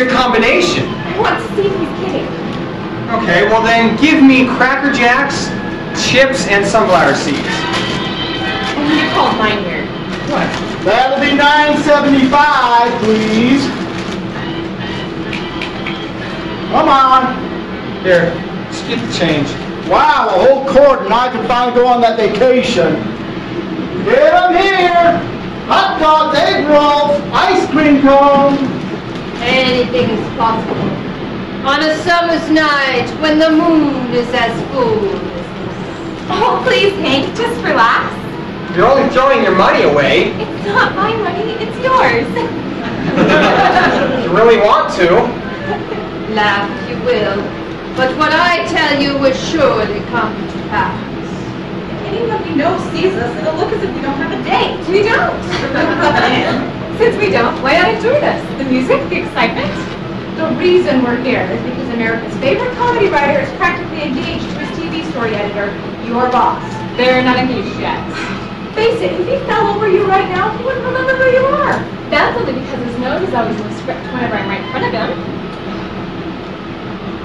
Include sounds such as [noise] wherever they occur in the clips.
weird combination. What? Steve, he's kidding. Okay, well then give me Cracker Jacks, chips, and sunflower seeds. And you called mine weird. What? That'll be 9.75, please. Come on. Here, just get the change. Wow, a whole quart, and I can finally go on that vacation. Get Get 'em here. Hot dogs, egg rolls, ice cream cones. Anything is possible. On a summer's night when the moon is as full as this. Oh, please, Hank, just relax. You're only throwing your money away. It's not my money, it's yours. If you really want to. Laugh if you will, but what I tell you will surely come to pass. Anyone we know sees us, it'll look as if we don't have a date. We don't. [laughs] Since we don't, why not enjoy this? The music, the excitement? The reason we're here is because America's favorite comedy writer is practically engaged to his TV story editor, your boss. They're not engaged yet. Face it, if he fell over you right now, he wouldn't remember who you are. That's only because his nose is always in the script whenever I'm right in front of him.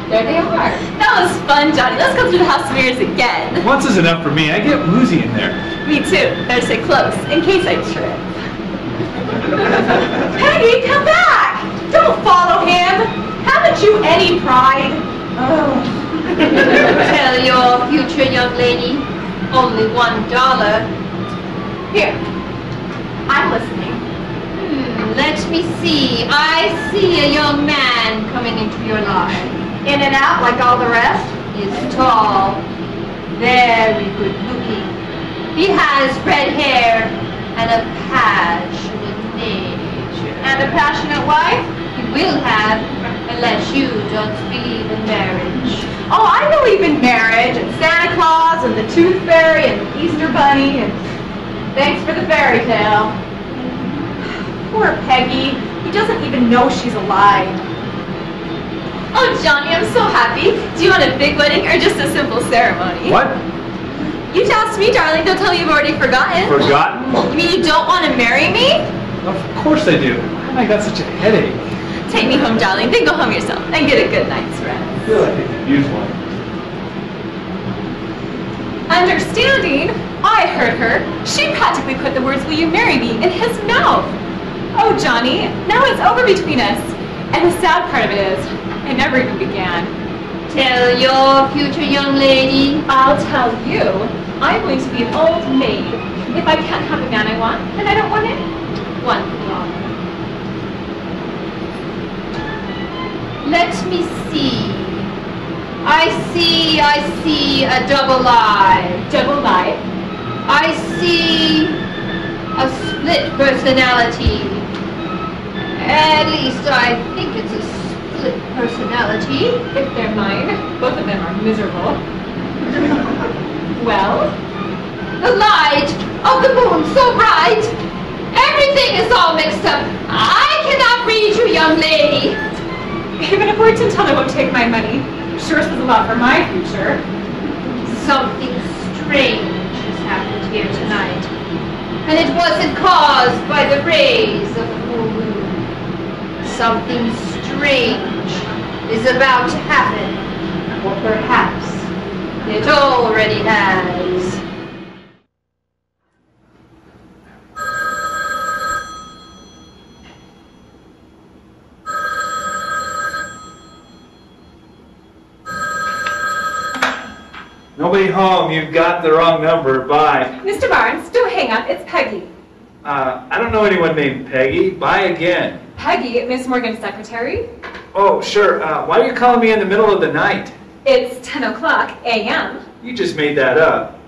There they are. That was fun, Johnny. Let's go through the house mirrors again. Once is enough for me. I get woozy in there. Me too. Better stay close, in case I trip. Peggy, come back! Don't follow him! Haven't you any pride? Oh. [laughs] Tell your future young lady, only one dollar. Here, I'm listening. Hmm, let me see. I see a young man coming into your life. In and out like all the rest. He's tall, very good looking. He has red hair and a passionate nature. And a passionate wife? He will have, unless you don't believe in marriage. Oh, I believe in marriage and Santa Claus and the Tooth Fairy and the Easter Bunny and thanks for the fairy tale. [sighs] Poor Peggy. He doesn't even know she's alive. Oh, Johnny, I'm so happy. Do you want a big wedding or just a simple ceremony? What? You asked me, darling. Don't tell me you've already forgotten. Forgotten? You mean you don't want to marry me? Of course I do. Why have I got such a headache? Take me home, darling. Then go home yourself and get a good night's rest. I feel like I could use one. Understanding? I heard her. She practically put the words, will you marry me, in his mouth. Oh, Johnny, now it's over between us. And the sad part of it is, I never even began. Tell your future young lady. I'll tell you, I'm going to be an old maid. If I can't have the man I want, then I don't want any. One dollar. Let me see. I see, I see a double lie. Double lie. I see a split personality. At least I think it's a split personality. If they're mine, both of them are miserable. well, The light of the moon so bright. Everything is all mixed up. I cannot read you, young lady. Even a fortune teller won't take my money. Sure says a lot for my future. Something strange has happened here tonight. And it wasn't caused by the rays of the full moon. Something strange is about to happen. Or perhaps it already has. Nobody home. You've got the wrong number. Bye. Mr. Barnes, don't hang up. It's Peggy. Uh, I don't know anyone named Peggy. Bye again. Peggy, Miss Morgan's secretary. Oh, sure. Uh, why are you calling me in the middle of the night? It's 10 o'clock a.m. You just made that up.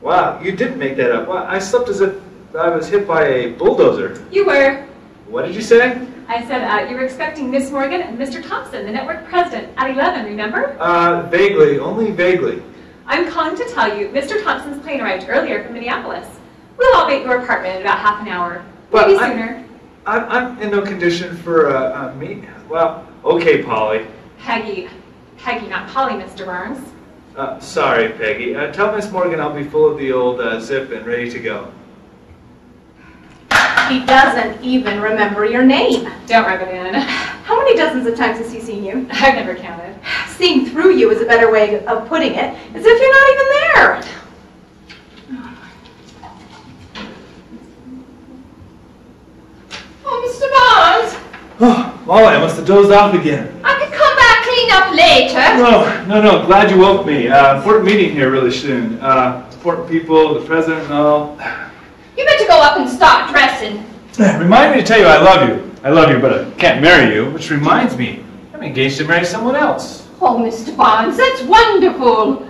Wow, you did make that up. Wow, I slept as if I was hit by a bulldozer. You were. What did you say? I said uh, you were expecting Miss Morgan and Mr. Thompson, the network president, at 11, remember? Uh, vaguely, only vaguely. I'm calling to tell you Mr. Thompson's plane arrived earlier from Minneapolis. We'll all be at your apartment in about half an hour. But Maybe sooner. I'm, I'm in no condition for a, a meet. Well, okay, Polly. Peggy. Peggy, not Polly, Mr. Burns. Uh, sorry, Peggy. Uh, tell Miss Morgan I'll be full of the old uh, zip and ready to go. He doesn't even remember your name. Don't rub it in. How many dozens of times has he seen you? I've never counted. Seeing through you is a better way of putting it, as if you're not even there. Oh, Mr. Barnes, Oh, Molly, I must have dozed off again. I could come back clean up later. No, no, no. Glad you woke me. Uh, important meeting here really soon. Uh, important people, the president and all. You better go up and start dressing. Remind me to tell you I love you. I love you, but I can't marry you. Which reminds me, I'm engaged to marry someone else. Oh, Mr. Barnes, that's wonderful.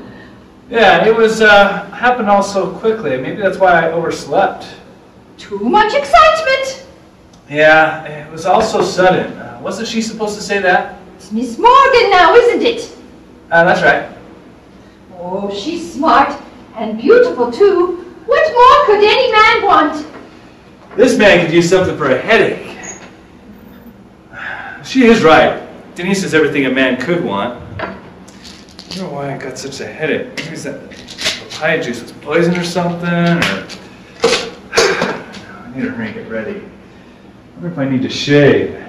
Yeah, it was uh, happened all so quickly. Maybe that's why I overslept. Too much excitement. Yeah, it was all so sudden. Uh, wasn't she supposed to say that? It's Miss Morgan now, isn't it? Uh, that's right. Oh, she's smart and beautiful too. What more could any man want? This man could use something for a headache. She is right. Denise is everything a man could want. I don't know why I got such a headache. Maybe it's that papaya juice was poison or something, or... [sighs] I need to hurry it ready. I wonder if I need to shave.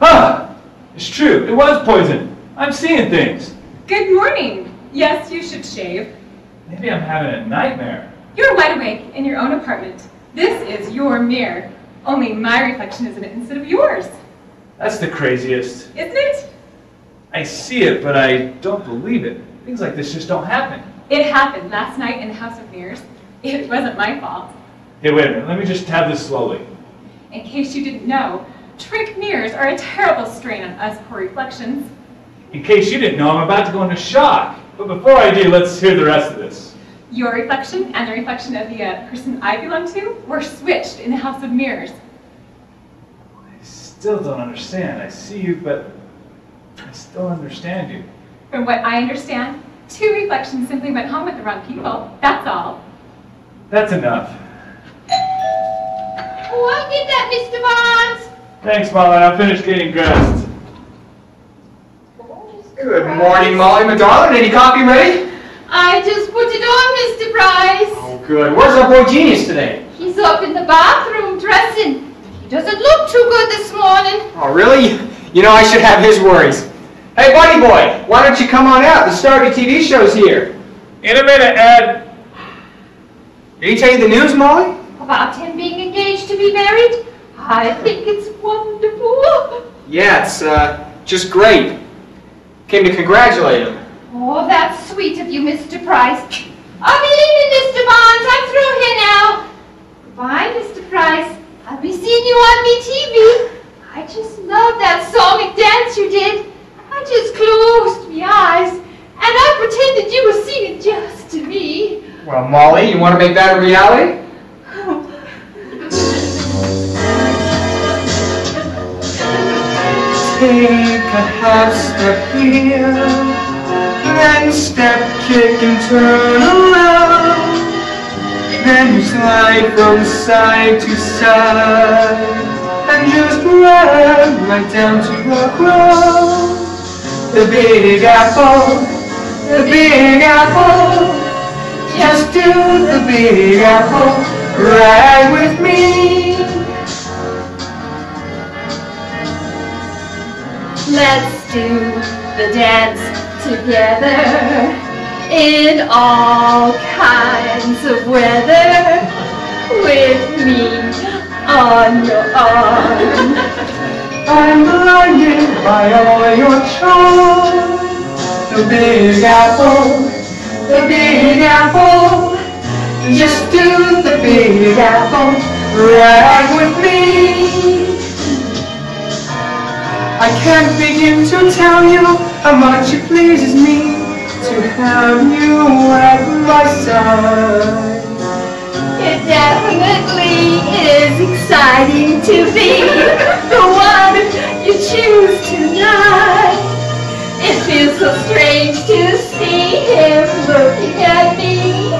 Ah! It's true. It was poison. I'm seeing things. Good morning. Yes, you should shave. Maybe I'm having a nightmare. You're wide awake in your own apartment. This is your mirror. Only my reflection is in it instead of yours. That's the craziest. Isn't it? I see it, but I don't believe it. Things like this just don't happen. It happened last night in the House of Mirrors. It wasn't my fault. Hey, wait a minute. Let me just have this slowly. In case you didn't know, trick mirrors are a terrible strain on us poor reflections. In case you didn't know, I'm about to go into shock. But before I do, let's hear the rest of this. Your reflection and the reflection of the uh, person I belong to were switched in the House of Mirrors. I still don't understand. I see you, but I still understand you. From what I understand, two reflections simply went home with the wrong people. That's all. That's enough. Oh, I did that, Mr. Barnes. Thanks, Molly. I'm finished getting dressed. Mr. Good morning, Molly, my darling. Any coffee ready? I just put it on, Mr. Price. Oh, good. Where's our boy Genius today? He's up in the bathroom dressing. He doesn't look too good this morning. Oh, really? You know I should have his worries. Hey, buddy boy, why don't you come on out? The star of your TV show's here. In a minute, Ed. Did he tell you the news, Molly? About him being engaged to be married? I think it's wonderful. Yeah, it's uh, just great. Came to congratulate him. Oh, that's sweet of you, Mr. Price. I'll be leaving, Mr. Barnes. I'm through here now. Goodbye, Mr. Price. I'll be seeing you on me TV. I just love that song and dance you did. I just closed my eyes and I pretended you were singing just to me. Well, Molly, you want to make that a reality? Take [laughs] [laughs] a half step here, then step, kick, and turn around. Then you slide from side to side, and just grab right down to the ground. The Big Apple, the Big Apple. Just do the Big Apple right with me. Let's do the dance together in all kinds of weather with me on your arm. I'm blinded by all your charm. The Big Apple, the Big Apple. Just do the Big Apple right with me. Can't begin to tell you how much it pleases me to have you at my side. It definitely is exciting to be the one you choose tonight. It feels so strange to see him looking at me.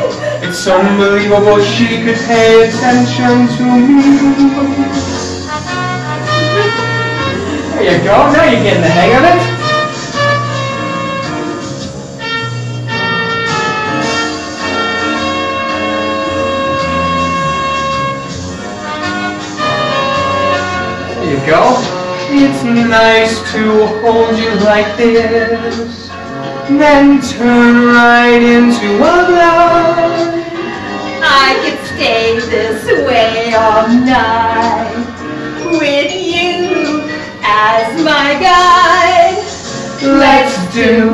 It's It's unbelievable she could pay attention to me. There you go, now you're getting the hang of it. There you go. It's nice to hold you like this, then turn right into a lie. I could stay this way all night with as my guide. Let's do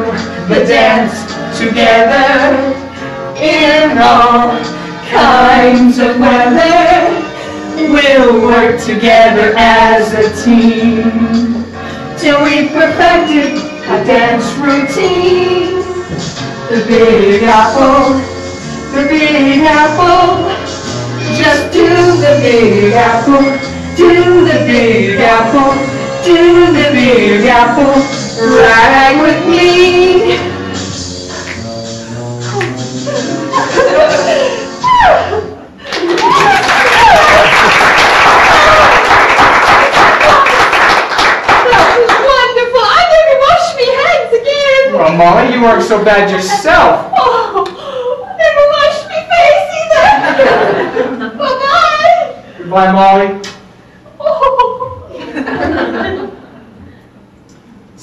the dance together in all kinds of weather. We'll work together as a team till we perfected a dance routine. The Big Apple, the Big Apple. Just do the Big Apple, do the Big Apple, do the Big Apple, right with me. Wonderful! I never wash me hands again! Well, Molly, you weren't so bad yourself. Oh, never wash me face either! [laughs] Bye-bye! Goodbye, Molly. Oh.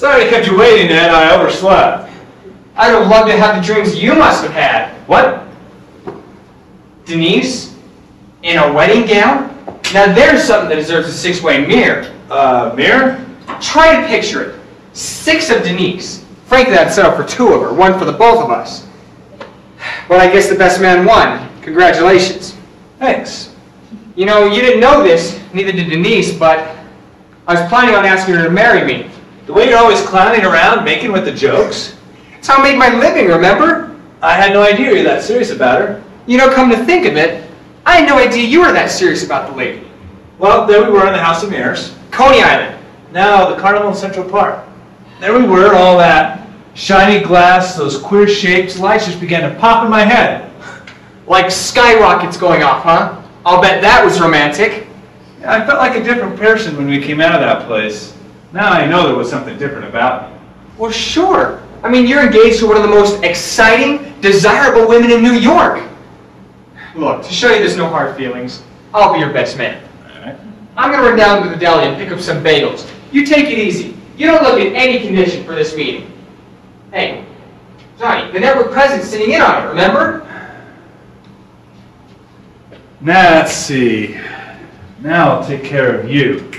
Sorry I kept you waiting, Ed. I overslept. I'd have loved to have the dreams you must have had. What? Denise? In a wedding gown? Now there's something that deserves a six-way mirror. Uh, mirror? Try to picture it. Six of Denise. Frankly, I'd settle for two of her, one for the both of us. But I guess the best man won. Congratulations. Thanks. You know, you didn't know this, neither did Denise, but I was planning on asking her to marry me. The way you're always clowning around, making with the jokes. That's how I made my living, remember? I had no idea you were that serious about her. You know, come to think of it, I had no idea you were that serious about the lady. Well, there we were in the House of Mirrors. Coney Island. Now, the Carnival in Central Park. There we were, all that shiny glass, those queer shapes, lights just began to pop in my head. [laughs] Like skyrockets going off, huh? I'll bet that was romantic. I felt like a different person when we came out of that place. Now I know there was something different about me. Well, sure. I mean, you're engaged to one of the most exciting, desirable women in New York. Look, to show you there's no hard feelings, I'll be your best man. Alright. I'm gonna run down to the deli and pick up some bagels. You take it easy. You don't look in any condition for this meeting. Hey, Johnny, the network president's sitting in on it, remember? Now, let's see. Now I'll take care of you.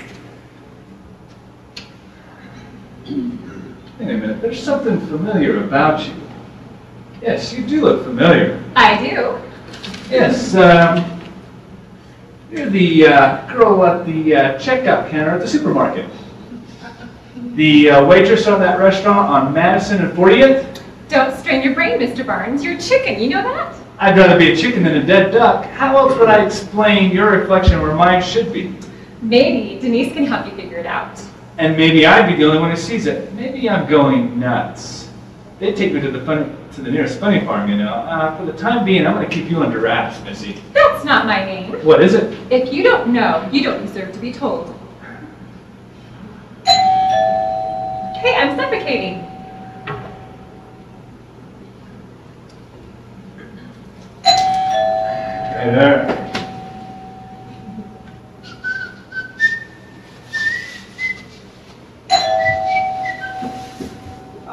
Wait a minute, there's something familiar about you. Yes, you do look familiar. I do. Yes, um, you're the uh, girl at the uh, checkout counter at the supermarket. The uh, waitress on that restaurant on Madison and 40th. Don't strain your brain, Mr. Barnes. You're a chicken, you know that? I'd rather be a chicken than a dead duck. How else would I explain your reflection where mine should be? Maybe Denise can help you figure it out. And maybe I'd be the only one who sees it. Maybe I'm going nuts. They'd take me to the funny, to the nearest funny farm, you know. Uh, for the time being, I'm going to keep you under wraps, Missy. That's not my name. What is it? If you don't know, you don't deserve to be told. Hey, I'm suffocating. Hey there.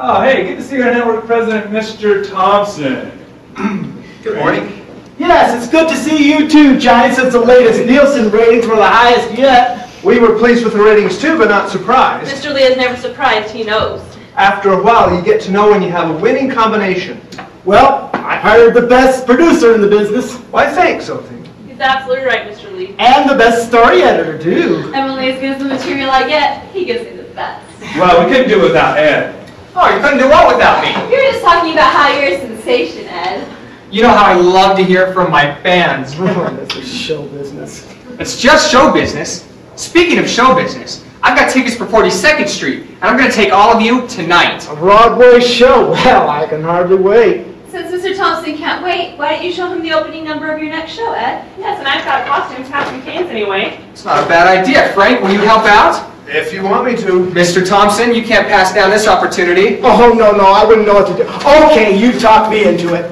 Oh, hey, good to see our network president, Mr. Thompson. [clears throat] Good morning. Yes, it's good to see you too, Johnny, since the latest Nielsen ratings were the highest yet. We were pleased with the ratings too, but not surprised. Mr. Lee is never surprised, he knows. After a while, you get to know when you have a winning combination. Well, I hired the best producer in the business. Why, thanks, Sophie. He's absolutely right, Mr. Lee. And the best story editor, too. Emily is gives the material I get. He gives me the best. Well, we couldn't do it without Ed. Oh, you couldn't do what without me? You're just talking about how you're a sensation, Ed. You know how I love to hear from my fans. [laughs] Oh, this is show business. It's just show business. Speaking of show business, I've got tickets for 42nd Street, and I'm going to take all of you tonight. A Broadway show. Well, I can hardly wait. Since Mr. Thompson can't wait, wait, why don't you show him the opening number of your next show, Ed? Yes, and I've got costumes, hats, and canes anyway. It's not a bad idea. Frank, will you help out? If you want me to. Mr. Thompson, you can't pass down this opportunity. Oh, no, no, I wouldn't know what to do. Okay, you talked me into it.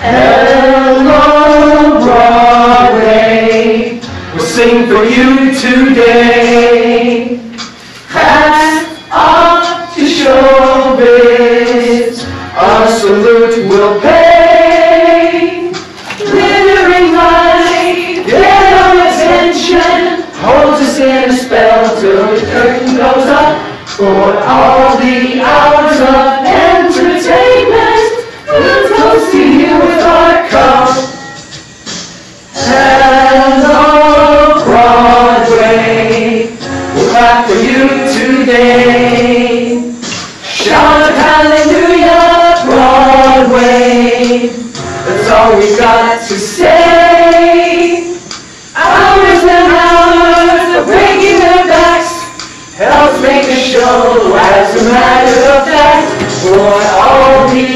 Hello, Broadway. We'll sing for you today. Hats off to showbiz. A salute will pay. All the hours of entertainment, we'll toast to you with our cup. Hello, Broadway. We'll clap for you today. Shout hallelujah, Broadway. That's all we've got to say.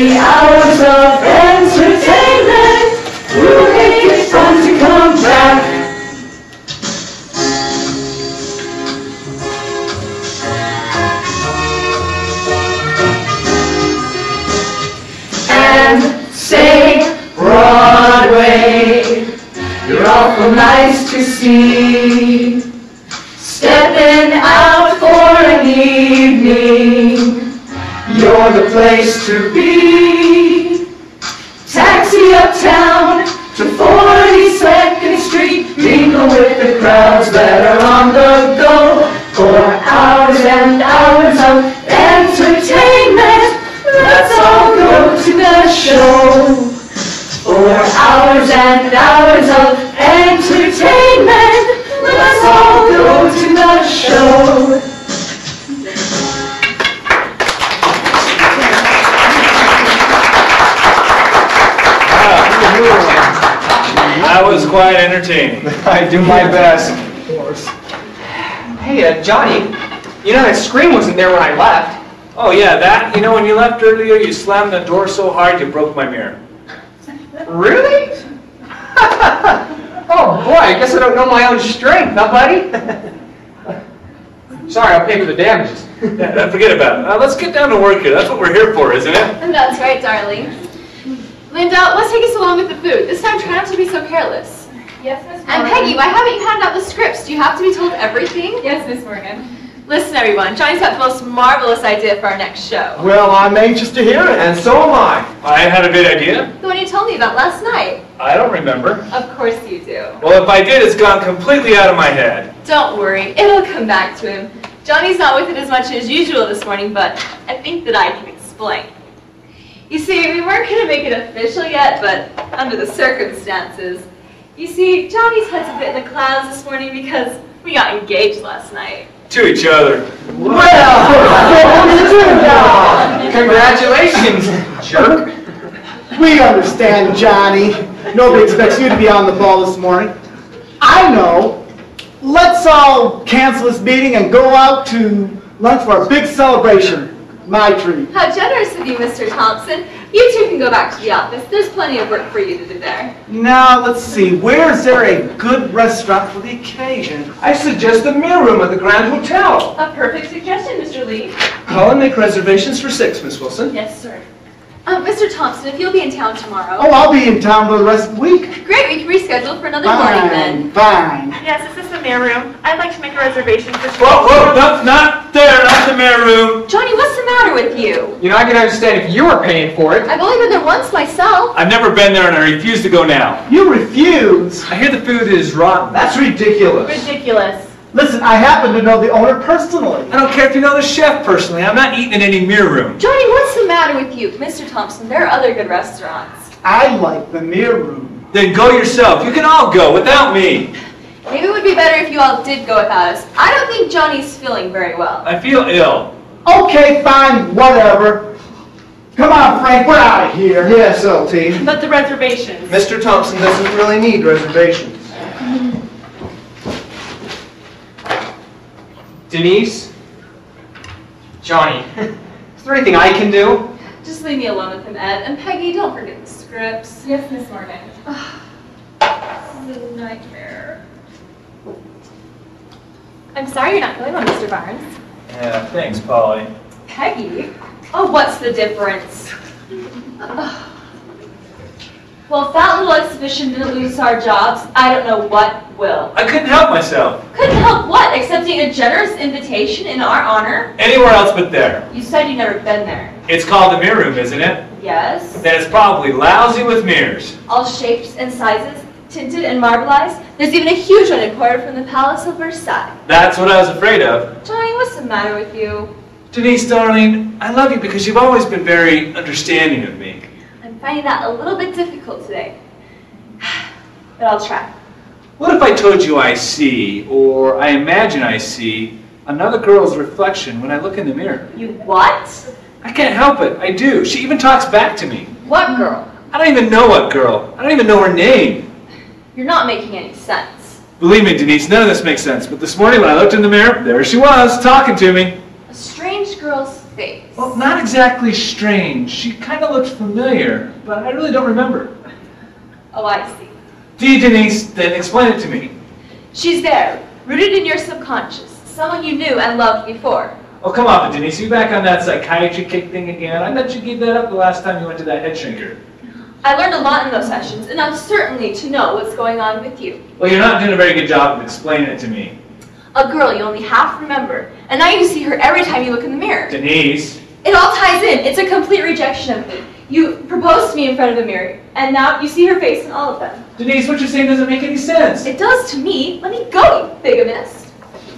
The hours of entertainment, we'll make it fun to come back. and say, Broadway, you're awful nice to see. Stepping out for an evening, you're the place to be. Taxi uptown to 42nd Street, mingle with the crowds that are on the go. For hours and hours of entertainment, let's all go to the show. For hours and hours of entertainment, let's all go to the show. That was quite entertaining. [laughs] I do my best. Hey, uh, Johnny, you know that screen wasn't there when I left. Oh yeah, that, you know, when you left earlier, you slammed the door so hard you broke my mirror. Really? [laughs] oh boy, I guess I don't know my own strength, huh, buddy? [laughs] Sorry, I'll pay for the damages. Yeah, forget about it. Uh, let's get down to work here. That's what we're here for, isn't it? That's right, darling. Linda, what's take us along with the food? This time try not to be so careless. Yes, Miss Morgan. And Peggy, why haven't you handed out the scripts? Do you have to be told everything? Yes, Miss Morgan. Listen, everyone, Johnny's got the most marvelous idea for our next show. Well, I'm anxious to hear it, and so am I. I had a good idea. The one you told me about last night. I don't remember. Of course you do. Well, if I did, it's gone completely out of my head. Don't worry, it'll come back to him. Johnny's not with it as much as usual this morning, but I think that I can explain. You see, we weren't going to make it official yet, but under the circumstances. You see, Johnny's head's a bit in the clouds this morning because we got engaged last night. To each other. Well, [laughs] Congratulations, jerk. we understand, Johnny. Nobody expects you to be on the ball this morning. I know. Let's all cancel this meeting and go out to lunch for a big celebration. My treat. How generous of you, Mr. Thompson. You two can go back to the office. There's plenty of work for you to do there. Now, let's see. Where is there a good restaurant for the occasion? I suggest the Mirror Room at the Grand Hotel. A perfect suggestion, Mr. Lee. Call and make reservations for six, Miss Wilson. Yes, sir. Um, Mr. Thompson, if you'll be in town tomorrow. Oh, I'll be in town for the rest of the week. Great, we can reschedule for another morning then. Fine, fine. Yes, is this the mirror room? I'd like to make a reservation for... Whoa, whoa, not, not there, not the mirror room. Johnny, what's the matter with you? You know, I can understand if you were paying for it. I've only been there once myself. I've never been there and I refuse to go now. You refuse. I hear the food is rotten. That's ridiculous. Ridiculous. Listen, I happen to know the owner personally. I don't care if you know the chef personally. I'm not eating in any mirror room. Johnny, what's the matter with you? Mr. Thompson, there are other good restaurants. I like the mirror room. Then go yourself. You can all go without me. Maybe it would be better if you all did go without us. I don't think Johnny's feeling very well. I feel ill. Okay, fine, whatever. Come on, Frank, we're out of here. Yes, LT. But the reservations. Mr. Thompson doesn't really need reservations. [laughs] Denise? Johnny, [laughs] Is there anything I can do? Just leave me alone with him, Ed. And Peggy, don't forget the scripts. Yes, Miss Morgan. This is a nightmare. I'm sorry you're not feeling well, Mr. Barnes. Yeah, thanks, Polly. Peggy? Oh, what's the difference? [laughs] well, if that little exhibition didn't lose our jobs, I don't know what will. I couldn't help myself. Couldn't help what? Accepting a generous invitation in our honor? Anywhere else but there. You said you'd never been there. It's called the mirror room, isn't it? Yes. Then it's probably lousy with mirrors. All shapes and sizes, tinted and marbleized. There's even a huge one imported from the Palace of Versailles. That's what I was afraid of. Johnny, what's the matter with you? Denise, darling, I love you because you've always been very understanding of me. Finding that a little bit difficult today. [sighs] But I'll try. What if I told you I see, or I imagine I see, another girl's reflection when I look in the mirror? You what? I can't help it. I do. She even talks back to me. What girl? I don't even know what girl. I don't even know her name. You're not making any sense. Believe me, Denise, none of this makes sense. But this morning when I looked in the mirror, there she was, talking to me. Strange girl's face. Well, not exactly strange. She kind of looked familiar, but I really don't remember. Oh, I see. You, Denise? Then explain it to me. She's there, rooted in your subconscious. Someone you knew and loved before. Oh, come on, Denise. You back on that psychiatry kick thing again? I bet you gave that up the last time you went to that head shrinker. I learned a lot in those sessions, enough certainly to know what's going on with you. Well, you're not doing a very good job of explaining it to me. A girl you only half remember, and now you see her every time you look in the mirror. Denise. It all ties in. It's a complete rejection of me. You proposed to me in front of the mirror, and now you see her face in all of them. Denise, what you're saying doesn't make any sense. It does to me. Let me go, you bigamist.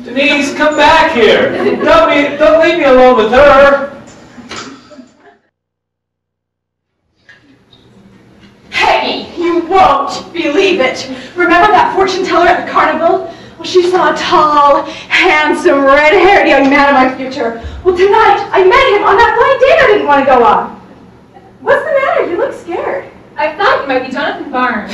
Denise, come back here. Don't, be, don't leave me alone with her. Peggy, you won't believe it. Remember that fortune teller at the carnival? Well, she saw a tall, handsome, red-haired young man in my future. Well, tonight I met him on that blind date I didn't want to go on. What's the matter? You look scared. I thought you might be Jonathan Barnes.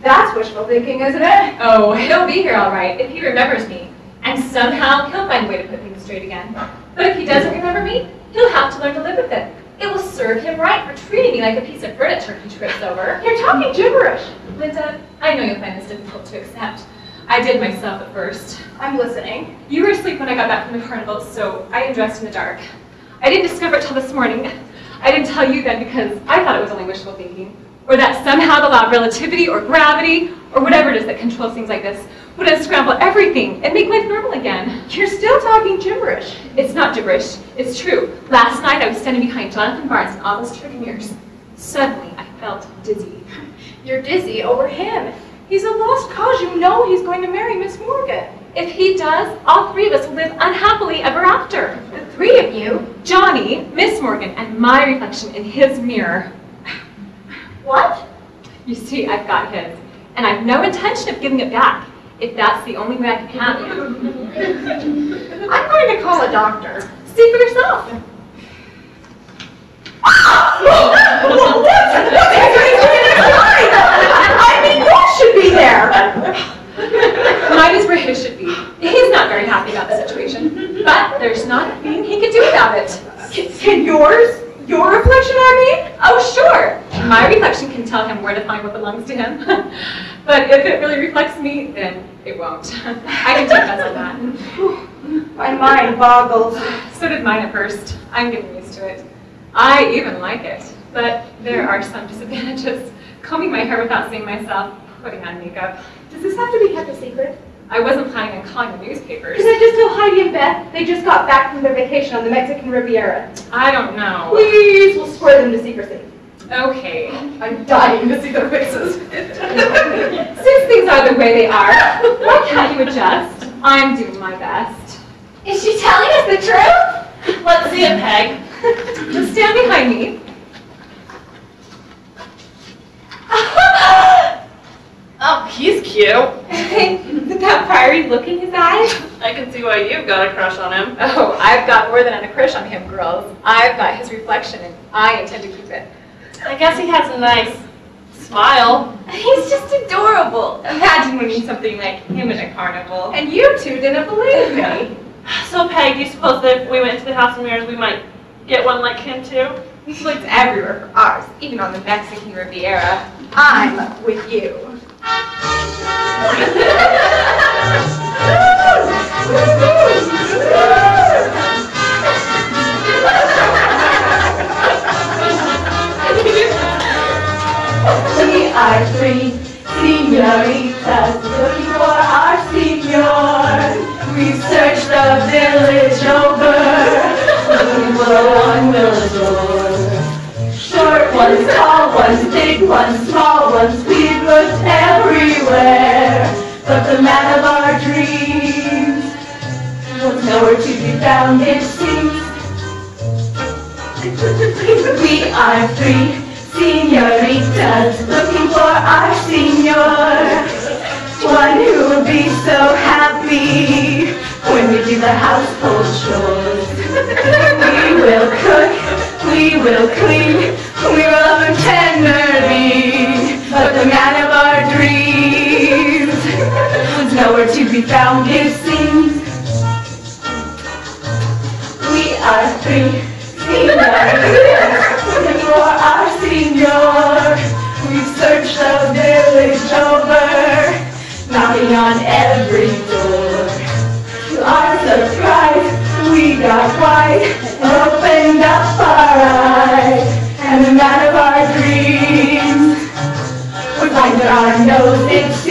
That's wishful thinking, isn't it? Oh, he'll be here all right if he remembers me. And somehow he'll find a way to put things straight again. But if he doesn't remember me, he'll have to learn to live with it. It will serve him right for treating me like a piece of furniture he trips over. You're talking gibberish. Linda, I know you'll find this difficult to accept. I did myself at first. I'm listening. You were asleep when I got back from the carnival, so I am dressed in the dark. I didn't discover it till this morning. I didn't tell you then because I thought it was only wishful thinking. Or that somehow the law of relativity or gravity, or whatever it is that controls things like this, would unscramble everything and make life normal again. You're still talking gibberish. It's not gibberish. It's true. Last night I was standing behind Jonathan Barnes and all those trick mirrors. Suddenly I felt dizzy. You're dizzy over him. He's a lost cause. You know he's going to marry Miss Morgan. If he does, all three of us will live unhappily ever after. The three of you? Johnny, Miss Morgan, and my reflection in his mirror. What? You see, I've got his, and I've no intention of giving it back, if that's the only way I can have him. I'm going to call a doctor. See for yourself. [laughs] I mean, you should be there. Mine is where his should be. He's not very happy about the situation, but there's not a thing he can do about it. Can, can yours? Your reflection, I mean? Oh, sure. My reflection can tell him where to find what belongs to him. [laughs] but if it really reflects me, then it won't. I can take bets on that. My mind boggles. So did mine at first. I'm getting used to it. I even like it. But there are some disadvantages. Combing my hair without seeing myself, putting on makeup. Does this have to be kept a secret? I wasn't planning on calling the newspapers. Can I just tell Heidi and Beth? They just got back from their vacation on the Mexican Riviera. I don't know. Please, we'll swear them to secrecy. Okay. I'm dying to see their faces. [laughs] Since things are the way they are, why can't you adjust? I'm doing my best. Is she telling us the truth? Let's see it, Peg. Just stand behind me. [laughs] Oh, he's cute. [laughs] Did that fiery look in his eyes? I can see why you've got a crush on him. Oh, I've got more than a crush on him, girls. I've got his reflection, and I intend to keep it. I guess he has a nice smile. He's just adorable. Imagine meeting something like him at a carnival. And you two didn't believe me. [sighs] So, Peg, do you suppose that if we went to the House of Mirrors, we might get one like him too? He's looked everywhere for ours, even on the Mexican Riviera. I'm with you. We are senoritas looking for our. We searched the village over, looking for one we'll adore. Short ones, tall ones, big ones, small ones, we've looked everywhere. But the man of our dreams was nowhere to be found, it seems. We are three senoritas looking for our senor. One who will be so happy when we do the household chores. We will cook, we will clean, we love him tenderly. But the man of our dreams was nowhere to be found, it seems. We are three senoritas looking for our senor. We've searched the village over, knocking on every door. To our surprise, we got wide, opened up our eyes, and the man of our dreams was under our nose,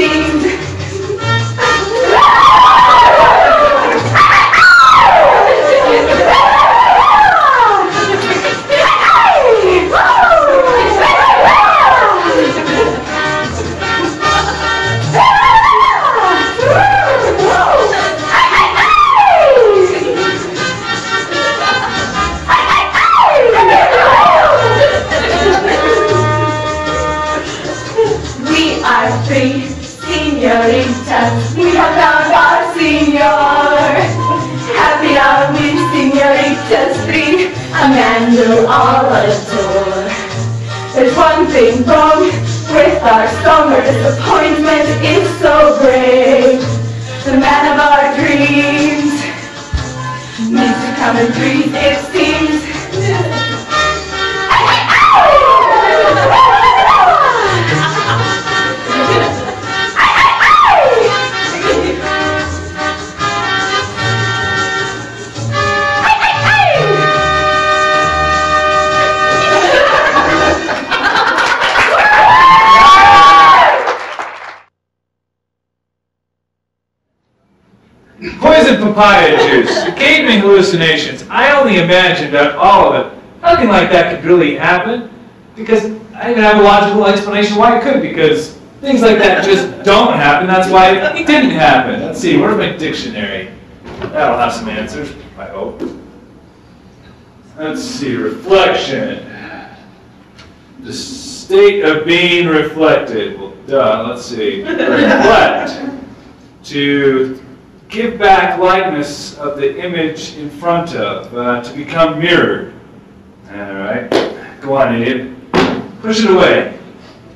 why it could because things like that just don't happen. That's why it didn't happen. Let's see, where's my dictionary? That'll have some answers, I hope. Let's see, reflection. The state of being reflected. Well, duh, let's see. Reflect. To give back likeness of the image in front of, uh, to become mirrored. All right, go on, idiot. Push it away.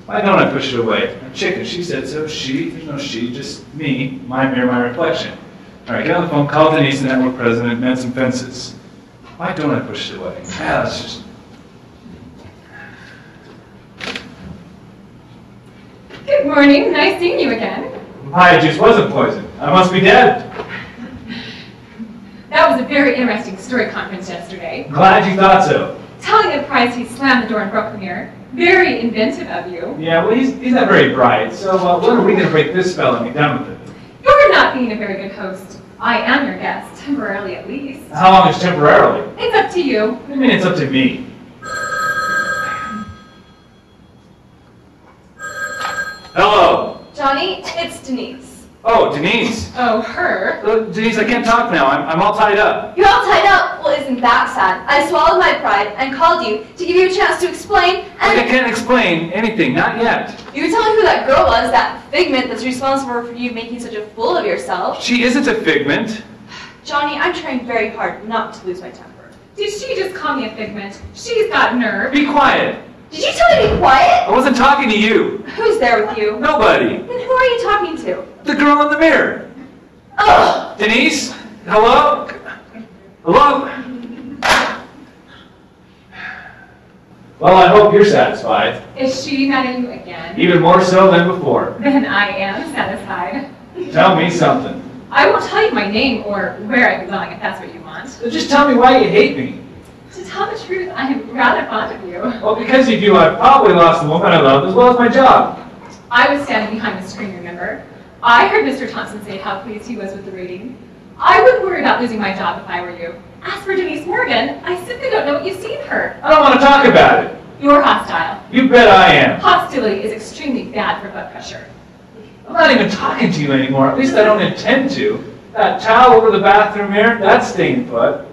Why don't I push it away? I'm chicken. She said so. She. There's no she. Just me. My mirror. My reflection. All right, get on the phone. Call Denise, the network president. Mend some fences. Why don't I push it away? Yeah, let's just. Good morning. Nice seeing you again. Papaya juice wasn't poisoned. I must be dead. That was a very interesting story conference yesterday. Glad you thought so. Telling the prize he slammed the door and broke the mirror. Very inventive of you. Yeah, well, he's, he's not very bright. So uh, when are we going to break this spell and be done with it? You're not being a very good host. I am your guest, temporarily at least. How long is temporarily? It's up to you. I mean it's up to me? Hello. Johnny, it's Denise. Oh, Denise. Oh, her? Uh, Denise, I can't talk now. I'm, I'm all tied up. You're all tied up. Well, isn't that sad? I swallowed my pride and called you to give you a chance to explain, Look, I can't explain anything. Not yet. you were telling me who that girl was, that figment that's responsible for you making such a fool of yourself. She isn't a figment. Johnny, I'm trying very hard not to lose my temper. Did she just call me a figment? She's got nerve. Be quiet. Did you tell me to be quiet? I wasn't talking to you. Who's there with you? Nobody. Then who are you talking to? The girl in the mirror. Ugh! Denise? Hello? Hello? Well, I hope you're satisfied. Is she mad at you again? Even more so than before. Then I am satisfied. Tell me something. I won't tell you my name or where I belong if that's what you want. So just tell me why you hate me. To tell the truth, I am rather fond of you. Well, because you do, I've probably lost the woman I love as well as my job. I was standing behind the screen, remember? I heard Mr. Thompson say how pleased he was with the rating. I wouldn't worry about losing my job if I were you. As for Denise Morgan, I simply don't know what you've seen her. I don't want to talk about it. You're hostile. You bet I am. Hostility is extremely bad for blood pressure. I'm not even talking to you anymore. At least I don't intend to. That towel over the bathroom mirror, that's staying put.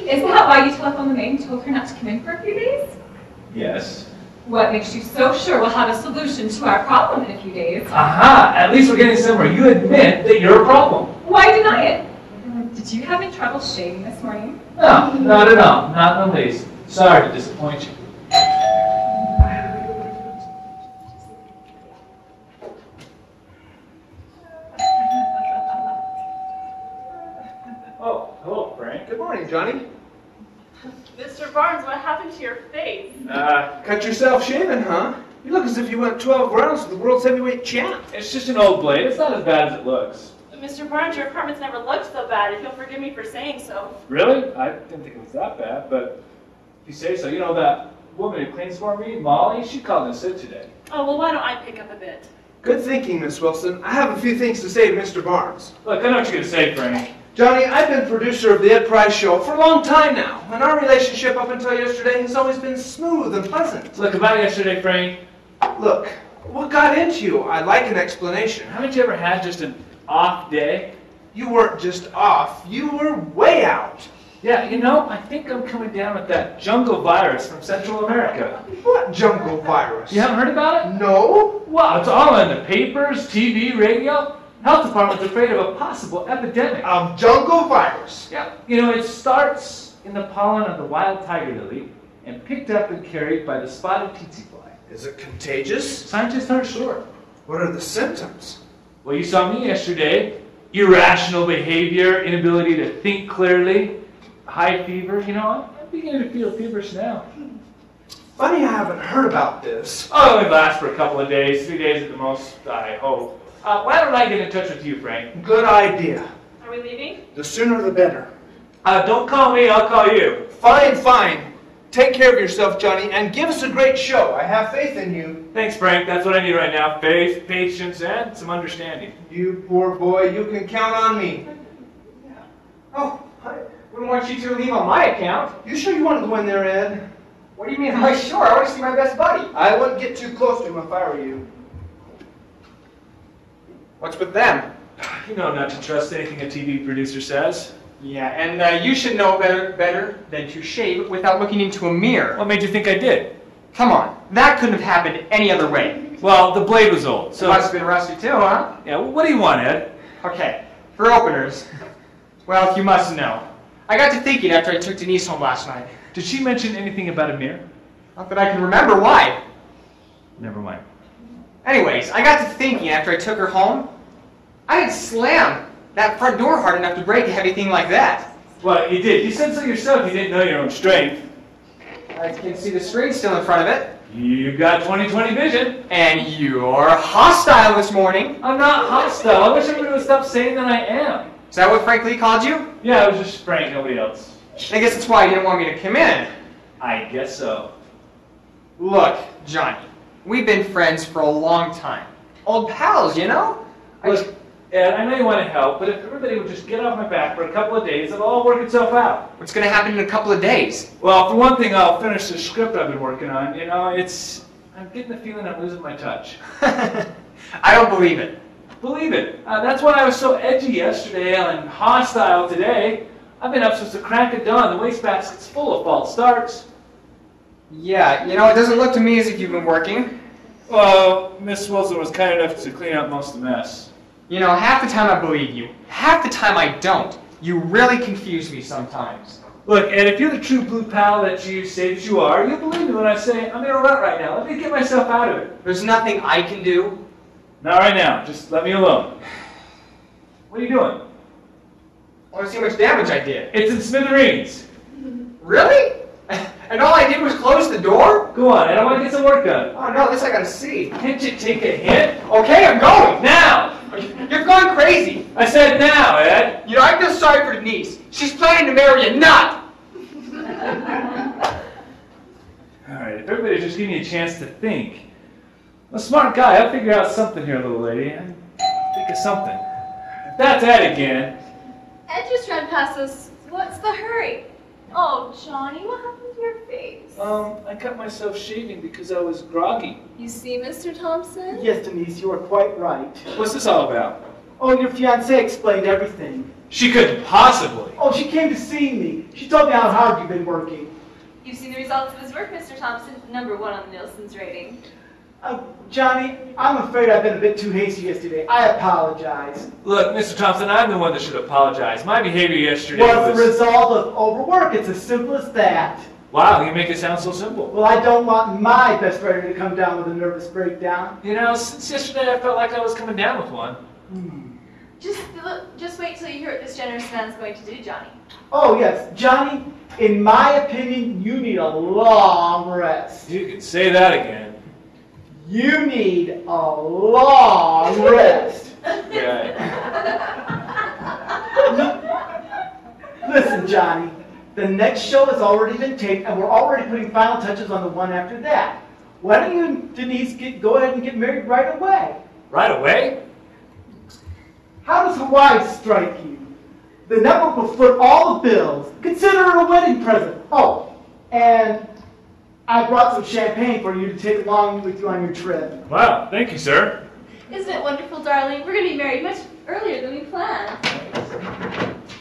Is that why you telephoned the maid and told her not to come in for a few days? Yes. What makes you so sure we'll have a solution to our problem in a few days? Aha! At least we're getting somewhere. You admit that you're a problem. Why deny it? Did you have any trouble shaving this morning? No, not at all. Not in the least. Sorry to disappoint you. Oh, hello, Frank. Good morning, Johnny. Mr. Barnes, what happened to your face? Uh, Cut yourself shaving, huh? You look as if you went 12 rounds with the world's heavyweight champ. it's just an old blade. It's not as bad as it looks. Mr. Barnes, your apartment's never looked so bad, if you'll forgive me for saying so. Really? I didn't think it was that bad, but if you say so, you know that woman who cleans for me, Molly, she called in sick today. Oh, well, why don't I pick up a bit? Good thinking, Miss Wilson. I have a few things to say to Mr. Barnes. Look, I know what you're gonna say, Frank. Johnny, I've been producer of the Ed Price Show for a long time now, and our relationship up until yesterday has always been smooth and pleasant. Look, about yesterday, Frank, Look, what got into you? I'd like an explanation. haven't you ever had just an off day? You weren't just off, you were way out. Yeah, you know, I think I'm coming down with that jungle virus from Central America. What jungle virus? You haven't heard about it? No? Wow, it's all in the papers, TV, radio. Health department's afraid of a possible epidemic. Of jungle virus. Yeah, you know, it starts in the pollen of the wild tiger lily and picked up and carried by the spotted tsetse fly. Is it contagious? Scientists aren't sure. What are the symptoms? Well, you saw me yesterday. Irrational behavior, inability to think clearly, high fever. You know, I'm, I'm beginning to feel feverish now. Funny I haven't heard about this. Oh, it lasts for a couple of days, three days at the most, I hope. Uh, why don't I get in touch with you, Frank? Good idea. Are we leaving? The sooner the better. Uh, don't call me, I'll call you. Fine, fine. Take care of yourself, Johnny, and give us a great show. I have faith in you. Thanks, Frank. That's what I need right now. Faith, patience, and some understanding. You poor boy, you can count on me. Oh, I wouldn't want you to leave on my account. You sure you want to go in there, Ed? What do you mean, [laughs] am I sure? I want to see my best buddy. I wouldn't get too close to him if I were you. What's with them? [sighs] You know not to trust anything a TV producer says. Yeah, and uh, you should know better, better than to shave without looking into a mirror. What made you think I did? Come on, that couldn't have happened any other way. Well, the blade was old, so... It must have been rusty too, huh? Yeah, what do you want, Ed? Okay, for openers, well, you must know. I got to thinking after I took Denise home last night. Did she mention anything about a mirror? Not that I can remember why. Never mind. Anyways, I got to thinking after I took her home, I had slammed that front door hard enough to break a heavy thing like that. Well, you did. You said so yourself. You didn't know your own strength. I can see the screen still in front of it. You've got 20/20 vision. And you're hostile this morning. I'm not hostile. I wish everybody would stop saying that I am. Is that what Frank Lee called you? Yeah, it was just Frank, nobody else. I guess that's why you didn't want me to come in. I guess so. Look, Johnny, we've been friends for a long time. Old pals, you know? I Look, Ed, I know you want to help, but if everybody would just get off my back for a couple of days, it'll all work itself out. What's going to happen in a couple of days? Well, for one thing, I'll finish the script I've been working on. You know, it's. I'm getting the feeling I'm losing my touch. [laughs] I don't believe it. Believe it. Uh, that's why I was so edgy yesterday and hostile today. I've been up since the crack of dawn. The wastebasket's full of false starts. Yeah, you know, it doesn't look to me as if you've been working. Well, Miss Wilson was kind enough to clean up most of the mess. You know, half the time I believe you, half the time I don't. You really confuse me sometimes. Look, and if you're the true blue pal that you say that you are, you believe me when I say I'm in a rut right now. Let me get myself out of it. There's nothing I can do. Not right now. Just let me alone. What are you doing? I want to see how much damage I did. It's in smithereens. Really? [laughs] And all I did was close the door? Go on, Ed, I want to get some work done. Oh no, this I gotta see. Can't you take a hint? Okay, I'm going. Now! You're going crazy. I said now, Ed. You know, I feel sorry for Denise. She's planning to marry a nut. All right, if everybody just give me a chance to think. I'm a smart guy. I'll figure out something here, little lady. I'll think of something. If that's Ed again. Ed just ran past us. What's the hurry? Oh, Johnny, what happened to your face? Um, I cut myself shaving because I was groggy. You see, Mr. Thompson? Yes, Denise, you are quite right. What's this all about? Oh, your fiancée explained everything. She couldn't possibly. Oh, she came to see me. She told me how hard you've been working. You've seen the results of his work, Mr. Thompson. Number one on the Nielsen's rating. Uh, Johnny, I'm afraid I've been a bit too hasty yesterday. I apologize. Look, Mr. Thompson, I'm the one that should apologize. My behavior yesterday Was was... the result of overwork. It's as simple as that. Wow, you make it sound so simple. Well, I don't want my best writer to come down with a nervous breakdown. You know, since yesterday I felt like I was coming down with one. Just look, just wait till you hear what this generous man's going to do, Johnny. Oh, yes, Johnny, in my opinion, you need a long rest. You can say that again. You need a long rest. Yeah. Listen, Johnny, the next show has already been taped, and we're already putting final touches on the one after that. Why don't you and Denise get, go ahead and get married right away? Right away? How does Hawaii strike you? The network will foot all the bills. Consider it a wedding present. Oh, and I brought some champagne for you to take along with you on your trip. Wow, thank you, sir. Isn't it wonderful, darling? We're going to be married much earlier than we planned.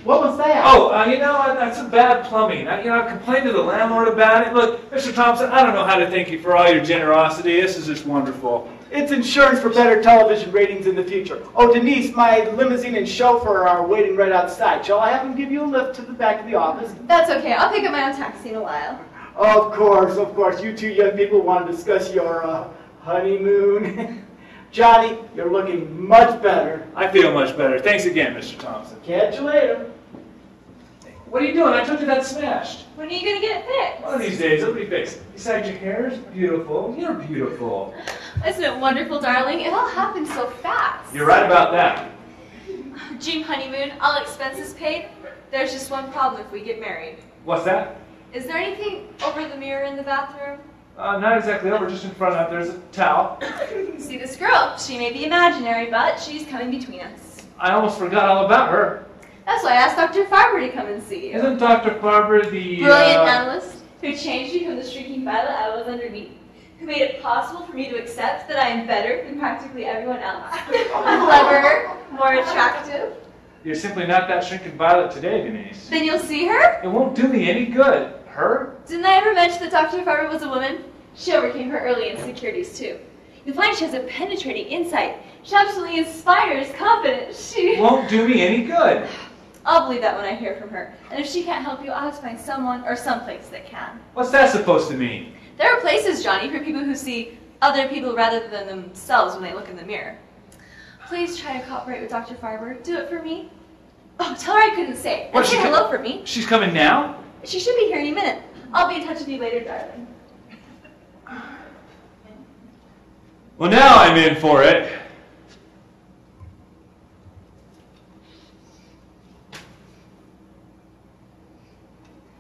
What was that? Oh, uh, you know, uh, that's some bad plumbing. I, you know, I complained to the landlord about it. Look, Mr. Thompson, I don't know how to thank you for all your generosity. This is just wonderful. It's insurance for better television ratings in the future. Oh, Denise, my limousine and chauffeur are waiting right outside. Shall I have them give you a lift to the back of the office? That's okay. I'll pick up my own taxi in a while. Of course, of course. You two young people want to discuss your uh, honeymoon. [laughs] Johnny, you're looking much better. I feel much better. Thanks again, Mr. Thompson. Catch you later. What are you doing? I told you that's smashed. When are you going to get it fixed? One of these days, it'll be fixed. Besides, your hair is beautiful. You're beautiful. [laughs] Isn't it wonderful, darling? It all happened so fast. You're right about that. Dream honeymoon, all expenses paid. There's just one problem if we get married. What's that? Is there anything over the mirror in the bathroom? Uh, not exactly over, just in front of There's a towel. [laughs] See this girl? She may be imaginary, but she's coming between us. I almost forgot all about her. That's why I asked Dr. Farber to come and see you. Isn't Dr. Farber the... Brilliant uh, analyst who changed me from the streaking violet I was underneath, who made it possible for me to accept that I am better than practically everyone else. [laughs] Clever, more attractive. You're simply not that shrinking violet today, Denise. Then you'll see her? It won't do me any good. Her? Didn't I ever mention that Dr. Farber was a woman? She overcame her early insecurities too. You'll find she has a penetrating insight. She absolutely inspires confidence. She. Won't do me any good. [sighs] I'll believe that when I hear from her. And if she can't help you, I'll have to find someone or someplace that can. What's that supposed to mean? There are places, Johnny, for people who see other people rather than themselves when they look in the mirror. Please try to cooperate with Dr. Farber. Do it for me. Oh, tell her I couldn't say. And What, say she hello for me. She's coming now? She should be here any minute. I'll be in touch with you later, darling. Well, now I'm in for it.